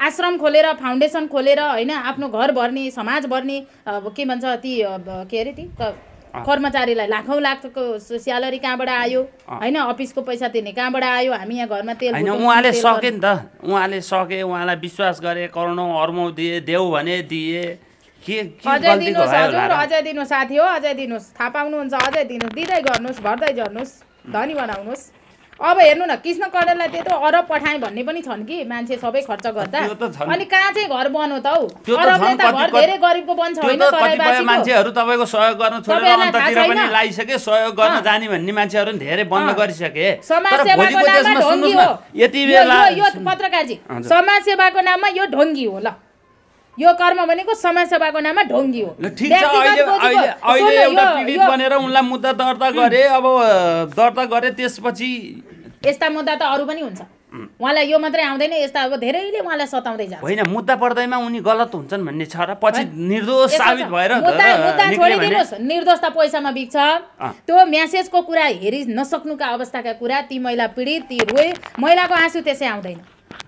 [SPEAKER 1] आश्रम खोलेर फाउन्डेसन खोलेर होइन आफ्नो घर भर्ने समाज भर्ने के भन्छ ती के अरे ती कर्मचारीलाई लाखौँ लाखको स्यालेरी कहाँबाट आयो? होइन अफिसको पैसा तिर्ने कहाँबाट आयो? हामी यहाँ घरमा तेल
[SPEAKER 2] होइन उहाँले सके। नि त। उहाँले सके उहाँलाई विश्वास गरे करोडौँ अर्मौँ दिए देऊ भने दिए। के
[SPEAKER 1] अझै दिनुहोस् हजुर? अझै दिनुहोस् साथी हो अझै दिनुहोस्। थाहा पाउनुहुन्छ अझै दिनुहोस् दिँदै गर्नुहोस् भर्दै गर्नुहोस् धनी बनाउनुहोस्। अब हेर्नु न कृष्ण कडेललाई त्यत्रो अरब पठाएँ भन्ने पनि छन् कि मान्छे सबै खर्च गर्दा
[SPEAKER 2] त।
[SPEAKER 1] अनि कहाँ चाहिँ घर बन्यो त हौ
[SPEAKER 2] त
[SPEAKER 1] अरबले त घर धेरै गरिबको बन्छ होइन
[SPEAKER 2] त। मान्छेहरू तपाईँको सहयोग गर्न छोडेर अन्ततिर पनि? लागिसके सहयोग गर्न। जाने भन्ने मान्छेहरू धेरै बन्द। गरिसके
[SPEAKER 1] समाज
[SPEAKER 2] तर
[SPEAKER 1] सेवाको
[SPEAKER 2] भोलिको
[SPEAKER 1] नाममा ढोङ्गी हो
[SPEAKER 2] यति
[SPEAKER 1] यो-
[SPEAKER 2] बेला
[SPEAKER 1] यो- पत्रकारजी
[SPEAKER 2] हजुर।
[SPEAKER 1] समाज सेवाको नाममा यो ढोङ्गी हो ल यो कर्म भनेको समाजसेवाको नाममा ढोङ्गी हो
[SPEAKER 2] ठिक छ अहिले अहिले एउटा पीडित बनेर उनलाई मुद्दा दर्ता गरे अब दर्ता गरे त्यसपछि
[SPEAKER 1] यस्ता मुद्दा त अरू पनि हुन्छ। उहाँलाई यो मात्रै आउँदैन यस्ता अब धेरैले उहाँलाई सताउँदै जान्छ।
[SPEAKER 2] होइन मुद्दा पर्दैमा उनी गलत हुन्छन् भन्ने छ र पछि निर्दोष साबित भएर
[SPEAKER 1] मुद्दा छोडिदिनुहोस्। निर्दोष त पैसामा बिग्छ। त्यो म्यासेजको कुरा हेरि नसक्नुका अवस्थाका कुरा। ती महिला पीडित ती रोए। महिलाको आँसु त्यसै आउँदैन।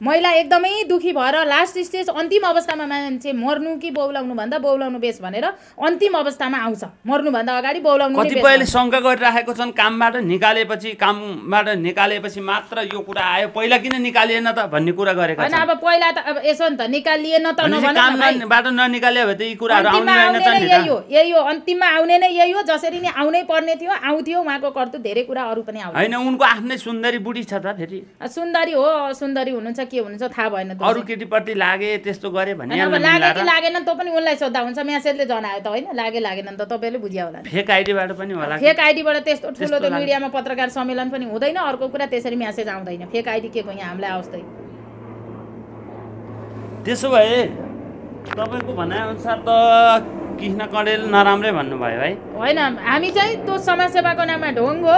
[SPEAKER 1] महिला एकदमै दुखी भएर लास्ट स्टेज अन्तिम अवस्थामा मान्छे मर्नु कि बौलाउनु भन्दा बौलाउनु बेस भनेर अन्तिम अवस्थामा आउँछ। मर्नुभन्दा अगाडि बौलाउनु
[SPEAKER 2] कतिपयले। शङ्का गरिराखेको छन् कामबाट निकालेपछि कामबाट निकालेपछि मात्र यो कुरा आयो। पहिला किन निकालिएन त भन्ने कुरा गरेका
[SPEAKER 1] होइन अब पहिला त अब यसो नि त निकालिएन त
[SPEAKER 2] भनेपछि
[SPEAKER 1] नभन
[SPEAKER 2] काम
[SPEAKER 1] न भाइ।
[SPEAKER 2] नबाट ननिकाल्यो भने त यी कुराहरू आउने
[SPEAKER 1] यही हो। यही हो। अन्तिममा आउने नै यही हो। जसरी नै आउनै पर्ने थियो आउँथ्यो उहाँको कर्तुत धेरै कुरा अरू पनि आउँथ्यो।
[SPEAKER 2] होइन उनको आफ्नै सुन्दरी बुढी छ त फेरि।
[SPEAKER 1] सुन्दरी हो सुन्दरी हुनुहुन्छ के हुनुहुन्छ थाहा भएन
[SPEAKER 2] अरू। केटीपट्टि लागे त्यस्तो गरे भने
[SPEAKER 1] होइन, अब लागे कि लागेन त पनि उनलाई सोद्धा हुन्छ म्यासेजले जनायो त होइन लागे लागेन त तपाईँले बुझ्या होला।
[SPEAKER 2] फेक आइडीबाट पनि होला?
[SPEAKER 1] फेक आइडीबाट त्यस्तो ठुलो त
[SPEAKER 2] लाग्यो।
[SPEAKER 1] मिडियामा पत्रकार सम्मेलन पनि हुँदैन अर्को कुरा त्यसरी म्यासेज आउँदैन फेक आइडी के को यहाँ हामीलाई आउँछ
[SPEAKER 2] त्यसो भए तपाईँको भनाइअनुसार त कृष्ण कडेल नराम्रै भन्नुभयो है
[SPEAKER 1] होइन हामी चाहिँ त्यो समाजसेवाको नाममा ढोङ हो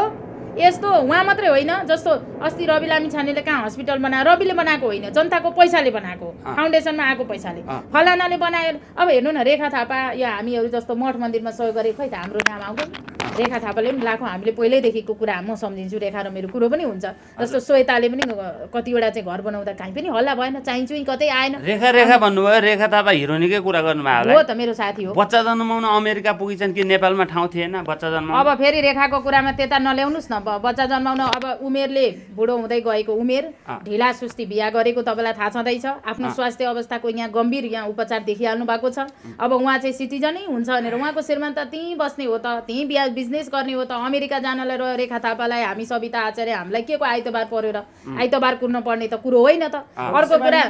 [SPEAKER 1] यस्तो उहाँ मात्रै होइन जस्तो अस्ति रवि लामी छानेले कहाँ हस्पिटल बनायो? रविले बनाएको होइन जनताको पैसाले बनाएको। फाउन्डेसनमा आएको पैसाले। फलानाले बनायो। अब हेर्नु न रेखा थापा या हामीहरू जस्तो मठ मन्दिरमा सहयोग गरेको खै त हाम्रो नाम आउँदैन। रेखा थापाले पनि लाखौँ हामीले पहिल्यैदेखिको कुरा म सम्झिन्छु रेखा र मेरो कुरो पनि हुन्छ। जस्तो श्वेताले पनि कतिवटा चाहिँ घर बनाउँदा काहीँ पनि हल्ला भएन चाहिन्छु कतै आएन।
[SPEAKER 2] रेखा रेखा भन्नुभयो रेखा थापा हिरोनीकै कुरा गर्नुभयो
[SPEAKER 1] हो त मेरो साथी हो।
[SPEAKER 2] बच्चा जन्माउन अमेरिका पुगिन्छन् कि नेपालमा ठाउँ थिएन बच्चा जन्माउन?
[SPEAKER 1] अब फेरि रेखाको कुरामा त्यता नल्याउनुहोस् न ब- बच्चा जन्माउन अब उमेरले बुढो हुँदै गएको उमेर। ढिला सुस्ती बिहा गरेको तपाईँलाई थाहा छँदैछ आफ्नो। स्वास्थ्य अवस्थाको यहाँ गम्भीर यहाँ उपचार देखिहाल्नु भएको छ अब उहाँ चाहिँ सिटिजनै हुन्छ भनेर उहाँको श्रीमान त त्यहीँ बस्ने हो त त्यहीँ बिहा बिजनेस गर्ने हो त अमेरिका जानलाई र रेखा थापालाई हामी सविता आचार्य हामीलाई के को आइतबार पऱ्यो र आइतबार कुर्न पर्ने त कुरो होइन त। अर्को कुरा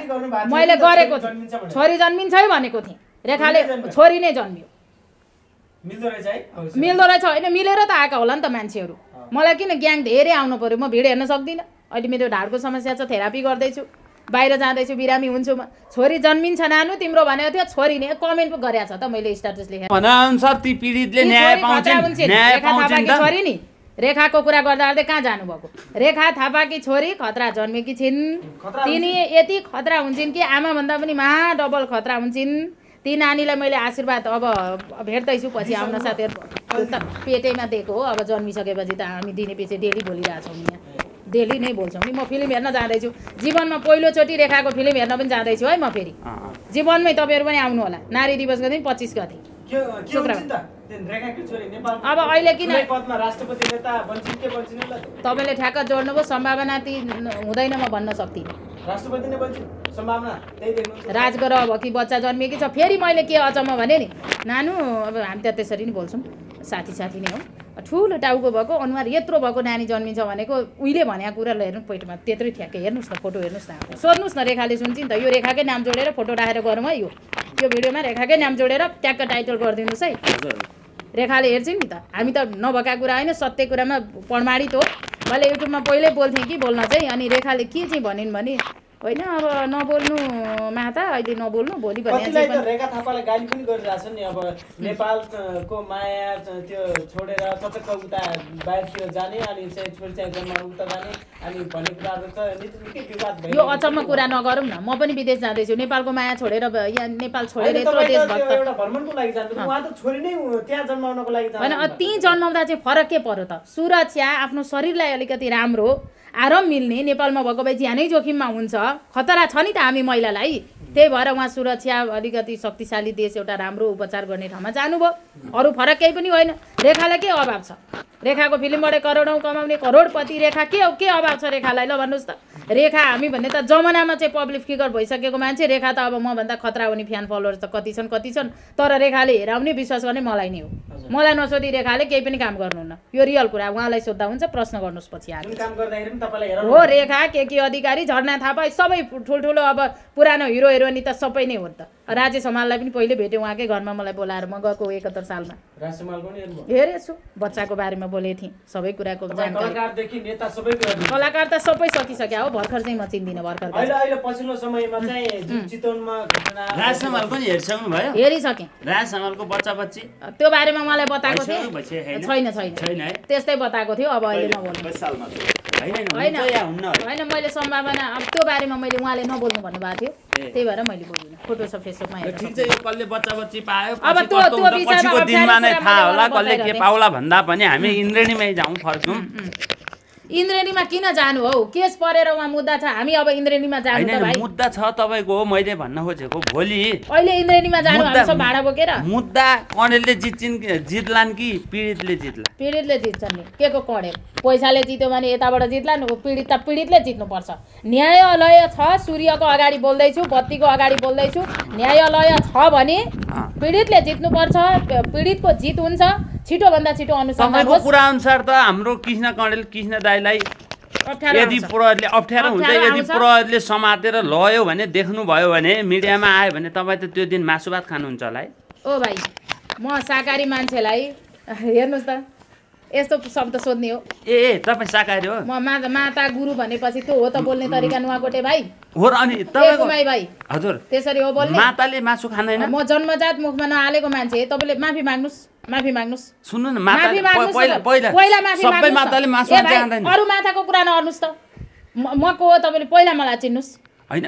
[SPEAKER 1] मैले गरेको
[SPEAKER 3] छोरी
[SPEAKER 1] थिएँ छोरी
[SPEAKER 3] जन्मिन्छ।
[SPEAKER 1] जन्मिन्छै भनेको थिएँ रेखाले
[SPEAKER 3] छोरी नै जन्मियो। है।
[SPEAKER 1] मिल्दो रहेछ होइन मिलेर त आएका होला नि त मान्छेहरू मलाई किन ग्याङ धेरै आउनु पऱ्यो? म भिड हेर्न सक्दिनँ। अहिले मेरो ढाडको समस्या छ थेरापी गर्दैछु। बाहिर जाँदैछु बिरामी हुन्छु म। छोरी जन्मिन्छ नानु तिम्रो भनेको थियो छोरी नै कमेन्ट पो गरेको छ त मैले स्ट्याटस लेखेर।
[SPEAKER 2] ती पीडितले न्याय
[SPEAKER 1] छोरी
[SPEAKER 2] पाउँछन्। न्याय पाउँछन्
[SPEAKER 1] नि? रेखाको कुरा गर्दा गर्दै कहाँ जानुभएको? रेखा थापाकी छोरी? खतरा जन्मेकी छिन्। तिनी यति खतरा हुन्छन् कि आमाभन्दा पनि महा डबल खतरा हुन्छन्। ती नानीलाई मैले आशीर्वाद अब भेट्दैछु पछि आउन साथीहरू पेटैमा दिएको हो अब जन्मिसकेपछि त हामी दिने पछि डेली बोलिरहेछौँ नि यहाँ। डेली नै बोल्छौँ नि। म फिल्म हेर्न जाँदैछु। जीवनमा पहिलोचोटि रेखाको फिल्म हेर्न पनि जाँदैछु है म फेरि। जीवनमै तपाईँहरू पनि आउनु होला नारी दिवसको दिन पच्चिस गते। अब अहिले किन- तपाईँले ठ्याक्क जोड्नुभयो सम्भावना ती हुँदैन म भन्न सक्दिनँ।
[SPEAKER 3] राष्ट्रपति नै बन्छन् सम्भावना त्यही देख्नुहुन्छ।
[SPEAKER 1] राज गर अब कि बच्चा जन्मिएकी छ फेरि मैले के अचम्म भने नि? नानु अब हामी त त्यसरी नै बोल्छौँ। साथी साथी नै हो। ठुलो टाउको भएको अनुहार यत्रो भएको नानी जन्मिन्छ भनेको उहिले भनेको कुरा हेर्नु पेटमा त्यत्रै ठ्याक्कै। हेर्नुहोस् न फोटो हेर्नुहोस् न। सोध्नुहोस् न रेखाले सुन्छन् त यो रेखाकै नाम जोडेर फोटो राखेर गरौँ है यो। यो भिडियोमा रेखाकै नाम जोडेर ट्याक्क टाइटल गरिदिनुहोस् है। रेखाले हेर्छन् नि त। हामी त नभएका कुरा होइन सत्य कुरामा प्रमाणित हो। मैले युट्युबमा पहिल्यै बोल्थेँ कि बोल्न चाहिँ अनि रेखाले के चाहिँ भनिन् भने होइन अब नबोल्नु माता अहिले नबोल्नु भोलि भने
[SPEAKER 3] रेखा थापालाई गाली पनि गरिरहेछन् नि अब नेपालको माया त्यो छोडेर चटक्क उता बाहिरतिर जाने अनि चाहिँ छोरी चाहिँ जन्माउन उता जाने अनि भन्ने कुराहरू त निकै विवाद
[SPEAKER 1] यो
[SPEAKER 3] भइरहेको
[SPEAKER 1] अचम्म। कुरा नगरौँ न। म पनि विदेश जाँदैछु। नेपालको माया छोडेर यहाँ नेपाल छोडेर यत्रो
[SPEAKER 3] तपाईँ
[SPEAKER 1] देश
[SPEAKER 3] त त्यो
[SPEAKER 1] भक्त
[SPEAKER 3] एउटा भ्रमणको लागि जानु उहाँ त छोरी नै त्यहाँ जन्माउनको लागि
[SPEAKER 1] होइन
[SPEAKER 3] जानु
[SPEAKER 1] ती जन्माउँदा चाहिँ फरक के पर्यो त? सुरक्षा आफ्नो शरीरलाई अलिकति राम्रो आराम मिल्ने नेपालमा भएको भए ज्यानै जोखिममा हुन्छ। खतरा छ नि त हामी महिलालाई। त्यही भएर उहाँ सुरक्षा अलिकति शक्तिशाली देश एउटा राम्रो उपचार गर्ने ठाउँमा जानुभयो। अरू फरक केही पनि होइन। रेखालाई के अभाव छ? रेखाको फिल्मबाट करोडौँ कमाउने करोडपति रेखा के के अभाव छ रेखालाई? ल भन्नुहोस् त। रेखा हामी भन्ने त जमानामा चाहिँ पब्लिक फिगर भइसकेको मान्छे। रेखा त अब मभन्दा खतरा हुने फ्यान फलोवर्स त कति छन् कति छन्। तर रेखाले हेराउने विश्वास गर्ने मलाई नै हो। मलाई नसोधी रेखाले केही पनि काम गर्नुहुन्न। यो रियल कुरा। उहाँलाई सोद्धा हुन्छ प्रश्न गर्नुहोस् पछि आएर हो रेखा के के अधिकारी झर्ना थापा सबै ठुल्ठुलो अब पुरानो हिरो हिरोइनी त सबै नै हो नि त। राजेश हमाललाई पनि पहिले भेटेँ उहाँकै घरमा मलाई बोलाएर म गएको एकहत्तर सालमा।
[SPEAKER 3] नि
[SPEAKER 1] हेरेछु बच्चाको बारेमा बोलेको थिएँ सबै कुराको। कलाकार त सबै सकिसक्यो हो भर्खर चाहिँ म चिन्दिनँ भर्खर
[SPEAKER 3] अहिले अहिले पछिल्लो समयमा चाहिँ जुन चितवनमा घटना
[SPEAKER 2] राज समाल पनि हेरिसक्नु भयो।
[SPEAKER 1] हेरिसकेँ। त्यो बारेमा मलाई बताएको थिएँ?
[SPEAKER 2] भइसक्यो,
[SPEAKER 1] छैन
[SPEAKER 2] छैन?
[SPEAKER 1] त्यस्तै बताएको थियो अब अहिले नबोल्नु।
[SPEAKER 2] होइन
[SPEAKER 1] मैले सम्भावना अब त्यो बारेमा मैले उहाँले नबोल्नु भन्नुभएको थियो। त्यही भएर मैले बोलिनँ फोटो छ फेसबुकमा अब त्यो- त्यो विषयमा
[SPEAKER 2] थाहा होला कसले के पाउला भन्दा पनि हामी इन्द्रेणीमै जाउँ फर्कौँ।
[SPEAKER 1] इन्द्रेणीमा किन जानु हौ? केस परेर उहाँ मुद्दा छ हामी अब इन्द्रेणीमा जानु त भाइ।
[SPEAKER 2] मुद्दा छ तपाईँको हो मैले भन्न खोजेको भोलि।
[SPEAKER 1] अहिले इन्द्रेणीमा जानु हामी सब भाडा बोकेर?
[SPEAKER 2] मुद्दा कणेलले जित्छिन् कि- जित्लान् कि पीडितले जित्ला?
[SPEAKER 1] पीडितले जित्छन् नि। के को कडेल पैसाले जित्यो भने यताबाट जित्ला नि पीडित त पीडितले जित्नुपर्छ। न्यायालय छ सूर्यको अगाडि बोल्दैछु बत्तीको अगाडि बोल्दैछु। न्यायालय छ भने। पीडितले जित्नुपर्छ पीडितको जित हुन्छ। छिटोभन्दा छिटो अनुसन्धान
[SPEAKER 2] तपाईँको कुरा अनुसार त हाम्रो कृष्ण कणेल कृष्ण दाईलाई यदि। प्रहरीले अप्ठ्यारो हुन्छ यदि। प्रहरीले समातेर लयो भने देख्नुभयो भने मिडियामा आयो भने तपाईँ त त्यो दिन मासु भात खानुहुन्छ होला है।
[SPEAKER 1] ओ भाइ म शाकाहारी मान्छेलाई हेर्नुहोस् त यस्तो शब्द सोध्ने हो।
[SPEAKER 2] ए तपाईँ शाकाहारी हो?
[SPEAKER 1] म माता माता गुरु भनेपछि त्यो हो त बोल्ने तरिका नुहाकोटे भाइ।
[SPEAKER 2] हो र अनि
[SPEAKER 1] कुमाई भाइ
[SPEAKER 2] हजुर।
[SPEAKER 1] त्यसरी हो बोल्ने।
[SPEAKER 2] माताले मासु खाँदैन?
[SPEAKER 1] म जन्मजात मुखमा नहालेको मान्छे तपाईँले माफी माग्नुहोस्। माफी माग्नुहोस्
[SPEAKER 2] सुन्नु न सबै। माताले मासु खाँदैन
[SPEAKER 1] अरू माताको कुरा नअर्नुहोस् त। म को हो तपाईँले पहिला मलाई चिन्नुहोस्
[SPEAKER 2] होइन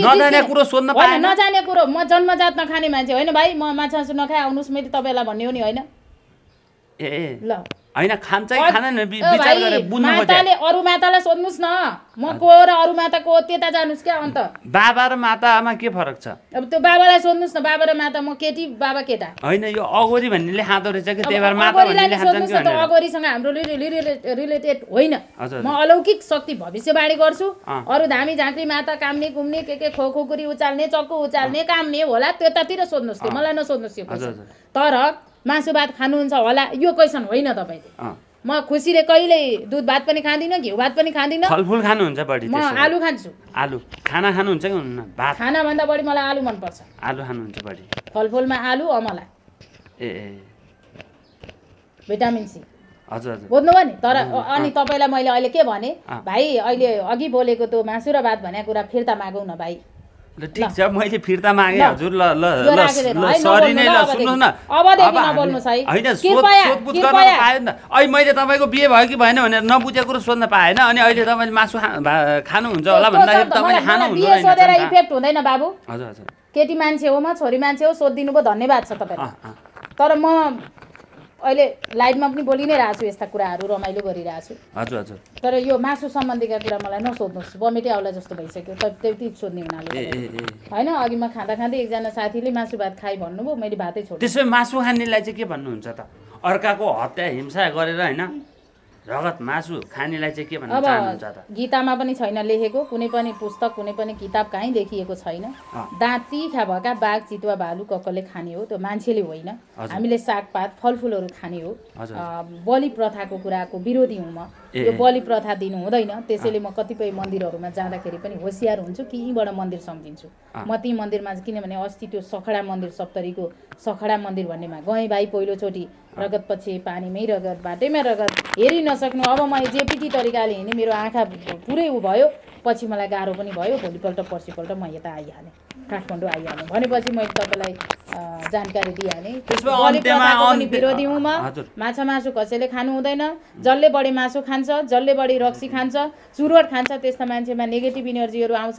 [SPEAKER 2] नजाने कुरो सोध्न पाएन।
[SPEAKER 1] नजाने कुरो म जन्मजात नखाने मान्छे। होइन भाइ म माछा मासु नखाए आउनुहोस् मैले तपाईँलाई भन्ने हो नि होइन?
[SPEAKER 2] ए।
[SPEAKER 1] ल।
[SPEAKER 2] होइन खान्छ कि
[SPEAKER 1] अरू मातालाई सोध्नुहोस् न। म को र अरू माता को हो त्यता जानुहोस् क्या अन्त।
[SPEAKER 2] बाबा र मातामा के फरक छ?
[SPEAKER 1] अब त्यो बाबालाई सोध्नुहोस् न बाबा र माता म केटी बाबा केटा।
[SPEAKER 2] होइन यो अगोरी भन्नेले खाँदो रहेछ कि त्यही भएर माता भन्नेले खान्छन् कि
[SPEAKER 1] अगोरीसँग हाम्रो रिलेटेड होइन। म अलौकिक शक्ति भविष्यवाणी गर्छु। अरू धामी झाँक्री माता काम्ने कुम्ने के के खो खोकुरी उचाल्ने चक्कु उचाल्ने काम्ने होला त्यतातिर सोध्नुहोस्
[SPEAKER 2] अँ।
[SPEAKER 1] मलाई नसोध्नुहोस् यो तर मासु भात खानुहुन्छ होला यो क्वेसन होइन तपाईँले। म खुसीले कहिल्यै दुध भात पनि खाँदिनँ घिउ भात पनि खाँदिनँ।
[SPEAKER 2] फलफुल खानुहुन्छ बढी
[SPEAKER 1] म। आलु खान्छु।
[SPEAKER 2] आलु। खाना खानुहुन्छ कि हुन्न? भात।
[SPEAKER 1] खानाभन्दा बढी मलाई आलु मनपर्छ।
[SPEAKER 2] आलु खानुहुन्छ बढी
[SPEAKER 1] फलफुलमा आलु अमला
[SPEAKER 2] ए ए।
[SPEAKER 1] Vitamin C.
[SPEAKER 2] हजुर हजुर।
[SPEAKER 1] बुझ्नुभयो नि? तर अनि तपाईँलाई मैले अहिले के भने। भाइ अहिले अघि बोलेको त्यो मासु र भात भनेको कुरा फिर्ता मागौँ न भाइ।
[SPEAKER 2] ल ठिक छ मैले फिर्ता मागेँ। हजुर ल ल ल सरी नै
[SPEAKER 1] ल।
[SPEAKER 2] सुन्नुहोस् न। होइन सोधपुछ गर्न। पायो नि त अहिले मैले तपाईँको बिहे भयो कि भएन भनेर नबुझेको कुरो सोध्न पाएन अनि अहिले तपाईँले मासु खानुहुन्छ होला भन्दाखेरि तपाईँले
[SPEAKER 1] मलाई-
[SPEAKER 2] खानु
[SPEAKER 1] मलाई
[SPEAKER 2] हुँदो
[SPEAKER 1] बिहे सोधेर
[SPEAKER 2] रहेछ
[SPEAKER 1] इफेक्ट हुँदैन बाबु
[SPEAKER 2] हजुर हजुर
[SPEAKER 1] केटी मान्छे हो म छोरी मान्छे हो सोधिदिनु भयो धन्यवाद छ तपाईँलाई। तर म अहिले लाइभमा पनि बोलि नै रहेको छु यस्ता कुराहरू रमाइलो गरिरहेको छु
[SPEAKER 2] हजुर हजुर।
[SPEAKER 1] तर यो मासु सम्बन्धीका कुरा मलाई नसोध्नुहोस्। बमेटै आउला जस्तो भइसक्यो। त त्यति सोध्ने हुनाले होइन अघि म खाँदा खाँदै एकजना साथीले मासु भात खाइ भन्नुभयो मैले भातै छोडेँ।
[SPEAKER 2] त्यसो मासु खानेलाई चाहिँ के भन्नुहुन्छ त? अर्काको हत्या हिंसा गरेर होइन? रगत मासु खानेलाई चाहिँ के भन्न चाहनुहुन्छ त?
[SPEAKER 1] गीतामा पनि छैन लेखेको कुनै पनि पुस्तक कुनै पनि किताब कहीँ लेखिएको छैन। दाँत तिखा भएका बाघ चितुवा भालु कक्कले खाने हो त्यो मान्छेले होइन। हामीले सागपात फलफुलहरू खाने हो। बलि प्रथाको कुराको विरोधी हुँ म। यो। बलि प्रथा दिनु हुँदैन। त्यसैले म कतिपय मन्दिरहरूमा जाँदाखेरि पनि होसियार हुन्छु कि यहीँबाट मन्दिर सम्झिन्छु। म ती मन्दिरमा किनभने अस्ति त्यो सखडा मन्दिर सप्तरीको सखडा मन्दिर भन्नेमा गएँ भाइ पहिलोचोटि। रगत पछि पानीमै रगत बाटैमा रगत। हेरि नसक्नु अब मैले जेपिटी तरिकाले हिँडेँ मेरो आँखा पुरै उ भयो। पछि मलाई गाह्रो पनि भयो भोलिपल्ट पर्सिपल्ट म यता आइहालेँ। काठमाडौँ आइहालेँ। भनेपछि मैले तपाईँलाई जानकारी दिइहालेँ। विरोधी हुँ म। माछा मासु कसैले खानु हुँदैन। जसले बढी मासु खान्छ जसले बढी रक्सी खान्छ चुरोट खान्छ त्यस्ता मान्छेमा नेगेटिभ इनर्जीहरू आउँछ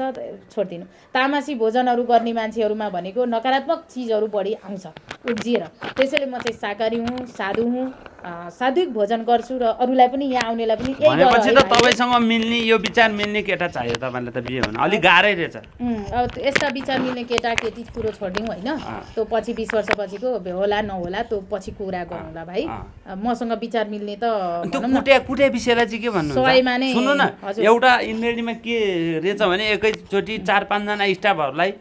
[SPEAKER 1] छोडिदिनु। तामासी भोजनहरू गर्ने मान्छेहरूमा भनेको नकारात्मक चिजहरू बढी आउँछ उब्जिएर। त्यसैले म चाहिँ शाकाहारी हुँ साधु हुँ सात्विक भोजन गर्छु र अरूलाई पनि यहाँ आउनेलाई पनि
[SPEAKER 2] भनेपछि त। तपाईँसँग मिल्ने यो विचार मिल्ने केटा चाहियो तपाईँलाई त बिहे हुन। अलिक गाह्रै रहेछ।
[SPEAKER 1] यस्ता विचार मिल्ने केटाकेटी कुरो छोडिदिउँ होइन। त्यो पछि बिस वर्षपछिको होला नहोला त्यो पछि कुरा गरौँला भाइ। मसँग विचार मिल्ने त
[SPEAKER 2] त्यो
[SPEAKER 1] भनौँ न,
[SPEAKER 2] कुटे कुटे विषयलाई चाहिँ के
[SPEAKER 1] सयमा नै-
[SPEAKER 2] सुन्नु न। एउटा इन्द्रेणीमा के रहेछ भने एकैचोटि चार पाँचजना स्टाफहरूलाई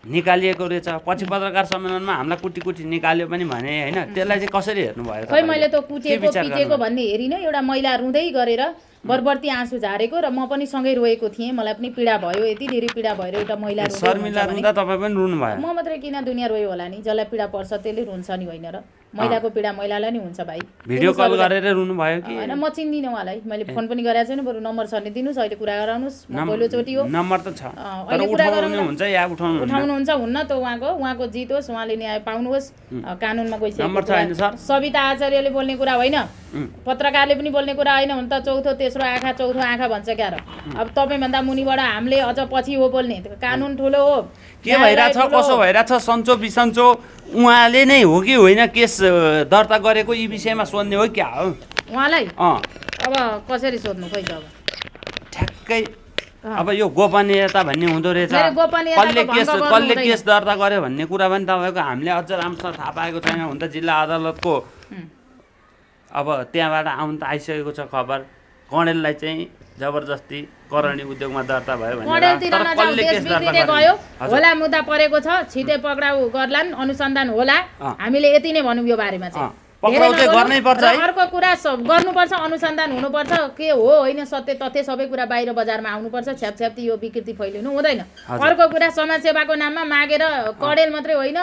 [SPEAKER 2] निकालिएको रहेछ। पछि पत्रकार सम्मेलनमा हामीलाई कुटी कुटी निकाल्यो पनि भने होइन? त्यसलाई चाहिँ कसरी हेर्नुभयो
[SPEAKER 1] खै? मैले त कुटेको पिटेको? भन्ने हेरिनँ एउटा महिला रुँदै गरेर बरबर्ती आँसु झारेको र म पनि सँगै रोएको थिएँ। मलाई पनि पीडा भयो यति धेरै पीडा भएर एउटा महिला
[SPEAKER 2] शर्मिला रुँदा तपाईँ पनि रुनु भयो
[SPEAKER 1] म मात्रै किन दुनियाँ रोयो होला नि? जसलाई पीडा पर्छ त्यसले रुन्छ नि होइन र? महिलाको पीडा महिलालाई नै हुन्छ भाइ।
[SPEAKER 2] भिडियो कल गरेर रुनु भयो कि?
[SPEAKER 1] होइन म चिन्दिनँ उहाँलाई। मैले फोन पनि गरेको छैन बरु नम्बर छ भने दिनुहोस् अहिले कुरा गराउनुहोस् पहिलोचोटि हो।
[SPEAKER 2] नम्बर त छ
[SPEAKER 1] अहिले कुरा
[SPEAKER 2] उठाउनु
[SPEAKER 1] गरौँ न।
[SPEAKER 2] हुन्छ या उठाउनु
[SPEAKER 1] उठाउनुहुन्छ हुन्न त उहाँको उहाँको जित होस् उहाँले न्याय पाउनुहोस् कानुनमा गइसकेको
[SPEAKER 2] सर?
[SPEAKER 1] सविता आचार्यले बोल्ने कुरा होइन. पत्रकारले पनि बोल्ने कुरा होइन हुन त चौथो तेस्रो आँखा चौथो आँखा भन्छ क्या र अब तपाईँभन्दा मुनिबाट हामीले अझ पछि हो बोल्ने कानुन ठुलो हो
[SPEAKER 2] के भइरहेछ कसो। भइरहेछ सन्चो बिसन्चो उहाँले नै हो कि होइन केस दर्ता गरेको यी विषयमा सोध्ने हो क्या हो
[SPEAKER 1] उहाँलाई अब कसरी सोध्नु खोइ त अब
[SPEAKER 2] ठ्याक्कै। अब यो गोपनीयता भन्ने हुँदो रहेछ कसले केस कसले। केस दर्ता गर्यो भन्ने कुरा पनि तपाईँको हामीले अझ राम्रोसँग थाहा पाएको छैन हुन त जिल्ला अदालतको. अब त्यहाँबाट आउनु त आइसकेको छ खबर। कणेललाई चाहिँ जबरजस्ती करणी उद्योगमा दर्ता भयो।
[SPEAKER 1] होला मुद्दा परेको छ छिटै पक्राउ गर्लान् अनुसन्धान होला। हामीले यति नै भनौँ यो बारेमा चाहिँ? अर्को कुरा गर्नुपर्छ अनुसन्धान हुनुपर्छ। के हो होइन सत्य तथ्य सबै कुरा बाहिर बजारमा आउनुपर्छ। छ्यापछ्याप्ती यो विकृति फैलिनु हुँदैन। अर्को कुरा समाजसेवाको नाममा मागेर कडेल मात्रै होइन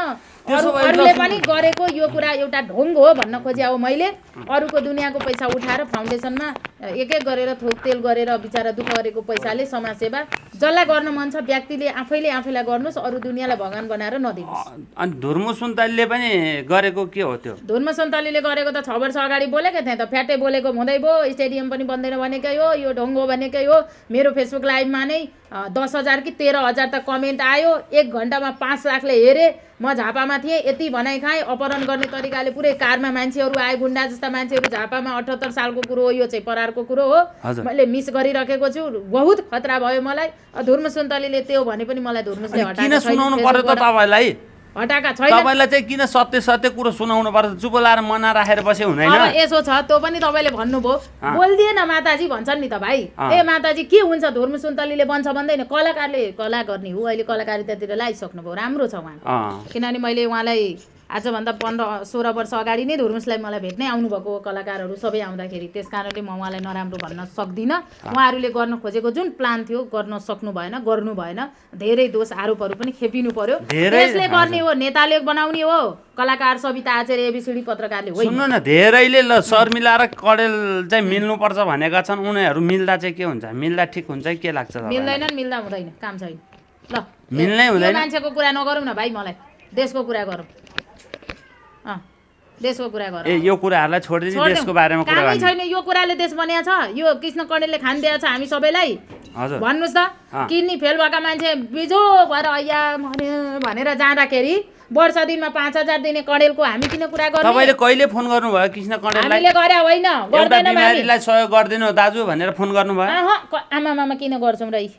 [SPEAKER 1] अरूले पनि गरेको यो कुरा एउटा ढोङ हो भन्न खोज्या हो मैले। अरूको दुनियाँको पैसा उठाएर फाउन्डेसनमा एक एक गरेर थोक तेल गरेर बिचरा दुःख गरेको पैसाले समाजसेवा जसलाई गर्न मन छ व्यक्तिले आफैले आफैलाई गर्नुहोस् अरू दुनियाँलाई भगवान् बनाएर नदिनुहोस्।
[SPEAKER 2] अनि धुर्मु सुन्तलीले पनि गरेको के हो त्यो?
[SPEAKER 1] धुर्म सन्तलीले गरेको त छ वर्ष अगाडि बोलेकै थिएँ त फ्याटे बोलेको हुँदै भयो स्टेडियम पनि बन्दैन भनेकै हो यो ढोङ हो भनेकै हो। मेरो फेसबुक लाइभमा नै दस हजार कि तेह्र हजार त कमेन्ट आयो एक घन्टामा पाँच लाखले हेरेँ। म झापामा थिएँ यति भनाइ खाएँ अपहरण गर्ने तरिकाले पुरै कारमा मान्छेहरू आए गुन्डा जस्ता मान्छेहरू झापामा अठहत्तर सालको कुरो हो यो चाहिँ परारको कुरो हो। मैले मिस गरिराखेको छु बहुत खतरा भयो मलाई धुर्म सुन्तलीले त्यो भने पनि मलाई छैन
[SPEAKER 2] सुनाउनु पर्यो। तपाईँलाई
[SPEAKER 1] हटाएका छैन।
[SPEAKER 2] तपाईँलाई चाहिँ किन सत्य सत्य कुरो सुनाउनु पर्छ? चुप लाएर मना राखेर बसे हुँदैन।
[SPEAKER 1] यसो छ त्यो पनि तपाईँले भन्नुभयो। बोलिदिएन माताजी भन्छन् नि त भाइ। ए माताजी के हुन्छ? धुर्म सुन्तलीले बन्छ भन्दैन। कलाकारले कला गर्ने हो अहिले कलाकारितातिर लगाइसक्नुभयो राम्रो छ उहाँ। किनभने मैले उहाँलाई आजभन्दा पन्ध्र सोह्र वर्ष अगाडि नै धुर्मुसलाई मलाई भेट्नै आउनुभएको हो कलाकारहरू सबै आउँदाखेरि। त्यस कारणले म उहाँलाई नराम्रो भन्न सक्दिनँ। उहाँहरूले गर्न खोजेको जुन प्लान थियो गर्न सक्नु भएन गर्नु भएन धेरै दोष आरोपहरू पनि खेपिनु पर्यो। त्यसले गर्ने हो नेताले बनाउने हो। कलाकार सविता आचार्य एबिसिडी पत्रकारले होइन।
[SPEAKER 2] सुन्नु न धेरैले ल सर मिलाएर कडेल चाहिँ मिल्नुपर्छ भनेका छन्। उनीहरू मिल्दा चाहिँ के हुन्छ? मिल्दा ठिक हुन्छ कि लाग्छ?
[SPEAKER 1] मिल्दैनन् मिल्दा हुँदैन काम छैन। ल
[SPEAKER 2] मिल्नै हुँदैन?
[SPEAKER 1] मान्छेको कुरा नगरौँ न भाइ मलाई। देशको कुरा गरौँ। देशको कुरा गरौँ।
[SPEAKER 2] ए यो कुराहरूलाई छोडिदिने। देशको बारेमा कुरा
[SPEAKER 1] कामै छैन यो कुराले देश बनिया छ। यो कृष्ण कणेलले खान दिएको छ हामी सबैलाई।
[SPEAKER 2] हजुर।
[SPEAKER 1] भन्नुहोस् त। किडनी फेल भएका मान्छे बिजो भएर अया मर्यो भनेर जाँदाखेरि वर्ष दिनमा पाँच हजार दिने कणेलको हामी किन कुरा गर्ने?
[SPEAKER 2] तपाईँले कहिले फोन गर्नुभयो कृष्ण कणेललाई
[SPEAKER 1] हामीले गरे होइन गर्दैनौँ
[SPEAKER 2] बिमारीलाई सहयोग गरिदिनु दाजु भनेर फोन गर्नुभयो?
[SPEAKER 1] आमा मामा किन गर्छौँ र?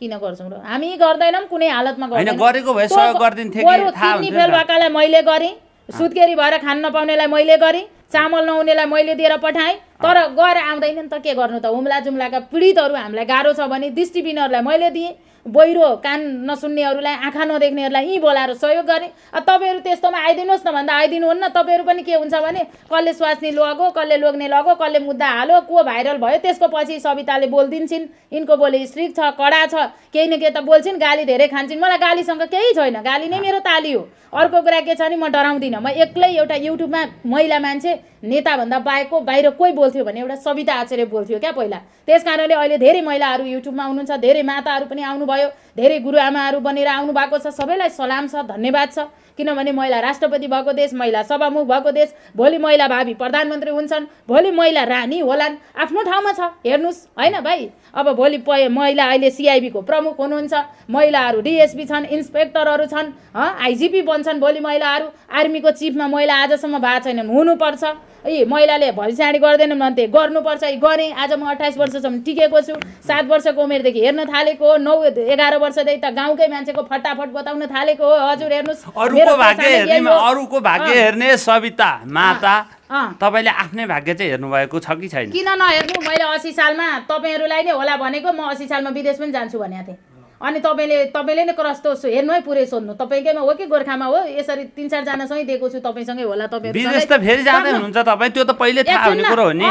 [SPEAKER 1] किन गर्छौँ र? हामी गर्दैनौँ कुनै हालतमा गर्दैनौँ।
[SPEAKER 2] गरेको भए सहयोग गरिदिन्थे कि
[SPEAKER 1] बरु
[SPEAKER 2] थाहा
[SPEAKER 1] किडनी
[SPEAKER 2] हुन्थ्यो
[SPEAKER 1] फेल। भएकालाई मैले गरेँ। सुत्केरी भएर खान नपाउनेलाई मैले गरेँ चामल नहुनेलाई मैले दिएर पठाएँ तर गएर आउँदैन नि त के गर्नु त? हुम्ला जुम्लाका पीडितहरू हामीलाई गाह्रो छ भने दृष्टिबिनहरूलाई मैले दिएँ। बहिरो कान नसुन्नेहरूलाई आँखा नदेख्नेहरूलाई यहीँ बोलाएर सहयोग गरेँ। अब तपाईँहरू त्यस्तोमा आइदिनुहोस् न भन्दा आइदिनुहुन्न। तपाईँहरू पनि के हुन्छ भने कसले स्वास्नी लगो कसले लोग्ने लगो कसले मुद्दा हाल्यो को भाइरल भयो त्यसको पछि सविताले बोलिदिन्छन्। यिनको बोली स्ट्रिक छ कडा छ केही न केही त बोल्छिन् गाली धेरै खान्छन्। मलाई गालीसँग केही छैन गाली नै मेरो ताली हो। अर्को कुरा के छ भने म डराउँदिनँ। म एक्लै एउटा युट्युबमा महिला मान्छे नेताभन्दा बाहेकको बाहिर कोही बोल्थ्यो भने एउटा सविता आचार्य बोल्थ्यो क्या पहिला। त्यस कारणले अहिले धेरै महिलाहरू युट्युबमा आउनुहुन्छ धेरै माताहरू पनि आउनुभयो। धेरै गुरुआमाहरू बनेर आउनु भएको छ। सबैलाई सलाम छ धन्यवाद छ। किनभने महिला राष्ट्रपति भएको देश महिला सभामुख भएको देश भोलि महिला भावी प्रधानमन्त्री हुन्छन् भोलि महिला रानी होलान् आफ्नो ठाउँमा छ। हेर्नुहोस् होइन भाइ? अब भोलि प महिला अहिले सिआइबीको प्रमुख हुनुहुन्छ। महिलाहरू डिएसपी छन् इन्सपेक्टरहरू छन् आइजिपी बन्छन् भोलि महिलाहरू। आर्मीको चिफमा महिला आजसम्म भएको छैनन् हुनुपर्छ। यी महिलाले भविष्यवाणी गर्दैनन् भन्थे गर्नुपर्छ गरेँ। आज म अठाइस वर्षसम्म टिकेको छु। सात वर्षको उमेरदेखि हेर्न थालेको हो नौ एघार वर्षदेखि त गाउँकै मान्छेको फटाफट बताउन थालेको हो। हजुर हेर्नुहोस्।
[SPEAKER 2] अरूको
[SPEAKER 1] मेरो
[SPEAKER 2] भाग्य
[SPEAKER 1] पेसा नै
[SPEAKER 2] हेर्ने
[SPEAKER 1] यही हो।
[SPEAKER 2] अरूको भाग्य
[SPEAKER 1] अँ,
[SPEAKER 2] हेर्ने सविता माता
[SPEAKER 1] अँ।
[SPEAKER 2] तपाईँले आफ्नै भाग्य चाहिँ हेर्नुभएको छ कि छैन?
[SPEAKER 1] किन नहेर्नु? मैले असी सालमा तपाईँहरूलाई नै होला भनेको म असी सालमा विदेश पनि जान्छु भनेको थिएँ। अनि तपाईँले तपाईँले नै कस्तो हेर्नु है पुरै सोध्नु। तपाईँकैमा हो कि गोर्खामा हो? यसरी तिन चारजनासँगै दिएको छु तपाईँसँगै होला तपाईँहरू
[SPEAKER 2] विदेश त फेरि जाँदै हुनुहुन्छ तपाईँ त्यो त पहिले थाहा हुने कुरो हो नि।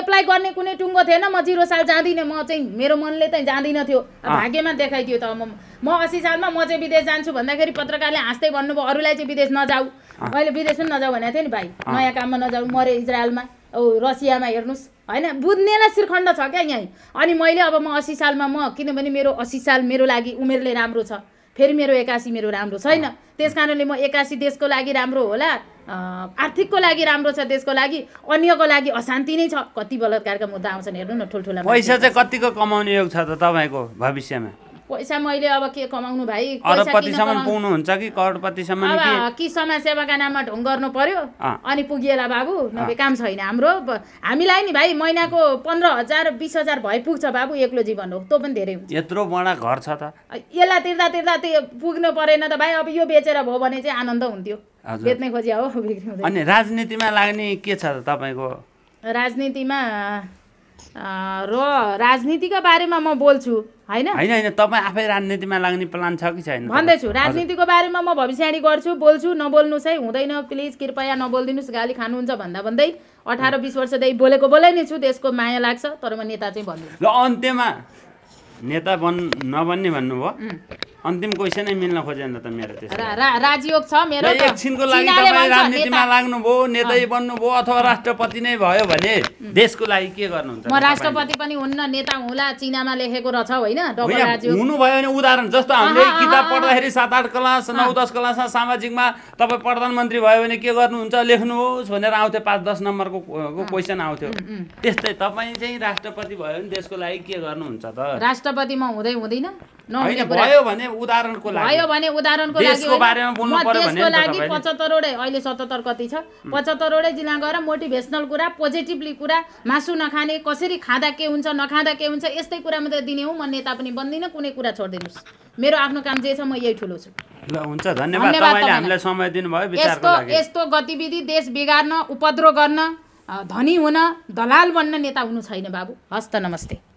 [SPEAKER 1] एप्लाई गर्ने कुनै टुङ्गो थिएन म जिरो साल जाँदिनँ म चाहिँ मेरो मनले चाहिँ जाँदिनँ थियो। भाग्यमा देखाइदियो त म म अस्सी सालमा म चाहिँ विदेश जान्छु भन्दाखेरि पत्रकारले हाँस्दै भन्नुभयो अरूलाई चाहिँ विदेश नजाऊ। मैले विदेश पनि नजाऊ भनेको थिएँ नि भाइ। नयाँ काममा नजाऊ मरे इजरायलमा। औ रसियामा हेर्नुहोस् होइन बुझ्नेलाई श्रीखण्ड छ क्या यहीँ। अनि मैले अब म अस्सी सालमा म किनभने मेरो अस्सी साल मेरो लागि उमेरले राम्रो छ। फेरि मेरो एकासी मेरो राम्रो छैन। त्यस कारणले म एकासी देशको लागि राम्रो होला। आर्थिकको लागि राम्रो छ देशको लागि। अन्यको लागि अशान्ति नै छ। कति बलात्कारका मुद्दा आउँछन् हेर्नु न ठुल्ठुला
[SPEAKER 2] पैसा। चाहिँ कतिको कमाउने योग छ त तपाईँको भविष्यमा?
[SPEAKER 1] पैसा मैले अब के कमाउनु भाइ?
[SPEAKER 2] अरबपतिसम्म? पुग्नुहुन्छ कि करोडपतिसम्म
[SPEAKER 1] अब कि? समाजसेवाका नाममा ढोङ गर्नु पर्यो। अनि पुगिएला बाबु नभए काम छैन हाम्रो। हामीलाई नि भाइ महिनाको पन्ध्र हजार बिस हजार भए पुग्छ बाबु एक्लो जीवन हो। त्यो पनि धेरै हुन्छ।
[SPEAKER 2] यत्रो बडा घर छ त।
[SPEAKER 1] यसलाई तिर्दा तिर्दा त्यो पुग्नु परेन त भाइ। अब यो बेचेर भयो भने चाहिँ आनन्द हुन्थ्यो। बेच्ने खोजिया हो
[SPEAKER 2] अनि राजनीतिमा लाग्ने के छ त तपाईँको?
[SPEAKER 1] राजनीतिमा र राजनीतिका बारेमा म बोल्छु होइन?
[SPEAKER 2] होइन होइन तपाईँ आफै राजनीतिमा लाग्ने प्लान छ कि छैन?
[SPEAKER 1] भन्दैछु। राजनीतिको बारेमा म भविष्यवाणी गर्छु बोल्छु नबोल्नुहोस् है हुँदैन प्लिज कृपया नबोलिदिनुहोस् गाली खानुहुन्छ भन्दा भन्दै अठार बिस वर्षदेखि बोलेको बोलै नै छु देशको माया लाग्छ तर म नेता चाहिँ भन्दिनँ
[SPEAKER 2] र अन्त्यमा नेता बन् नबन्ने भन्नुभयो। अन्तिम क्वेसनै मिल्न खोजेन त मेरो त्यसो
[SPEAKER 1] राजयोग छ मेरो।
[SPEAKER 2] एकछिनको लागि तपाईँ राजनीतिमा
[SPEAKER 1] नेता-
[SPEAKER 2] लाग्नुभयो नेतै बन्नुभयो अथवा राष्ट्रपति नै भयो भने देशको लागि के गर्नुहुन्छ
[SPEAKER 1] म राष्ट्रपति पनि हुन्न नेता हुँला चिनामा लेखेको रहेछ होइन
[SPEAKER 2] हुनुभयो भने उदाहरण जस्तो हामीले किताब पढ्दाखेरि सात आठ क्लास नौ दस क्लासमा सामाजिकमा तपाईँ प्रधानमन्त्री भयो भने के गर्नुहुन्छ? लेख्नुहोस् भनेर आउँथ्यो पाँच दस नम्बरको क्वेसन आउँथ्यो। त्यस्तै तपाईँ चाहिँ राष्ट्रपति भयो भने देशको लागि के गर्नुहुन्छ त?
[SPEAKER 1] राष्ट्रपति म हुँदै हुँदैन।
[SPEAKER 2] भयो भने उदाहरणको लागि।
[SPEAKER 1] भयो भने उदाहरणको लागि। पचहत्तरवटै अहिले सतहत्तर कति छ? पचहत्तरवटै जिल्ला गएर मोटिभेसनल कुरा पोजिटिभली कुरा मासु नखाने कसरी खाँदा के हुन्छ नखाँदा के हुन्छ यस्तै कुरा मात्रै दिने हो। म नेता पनि बन्दिनँ कुनै कुरा छोडिदिनुहोस्। मेरो आफ्नो काम जे छ म यही ठुलो छु।
[SPEAKER 2] ल हुन्छ धन्यवाद। हामीलाई समय दिनुभयो विचारको
[SPEAKER 1] यस्तो
[SPEAKER 2] लागि।
[SPEAKER 1] यस्तो गतिविधि देश बिगार्न उपद्रो गर्न धनी हुन दलाल बन्न नेता हुनु छैन बाबु। हस्त नमस्ते।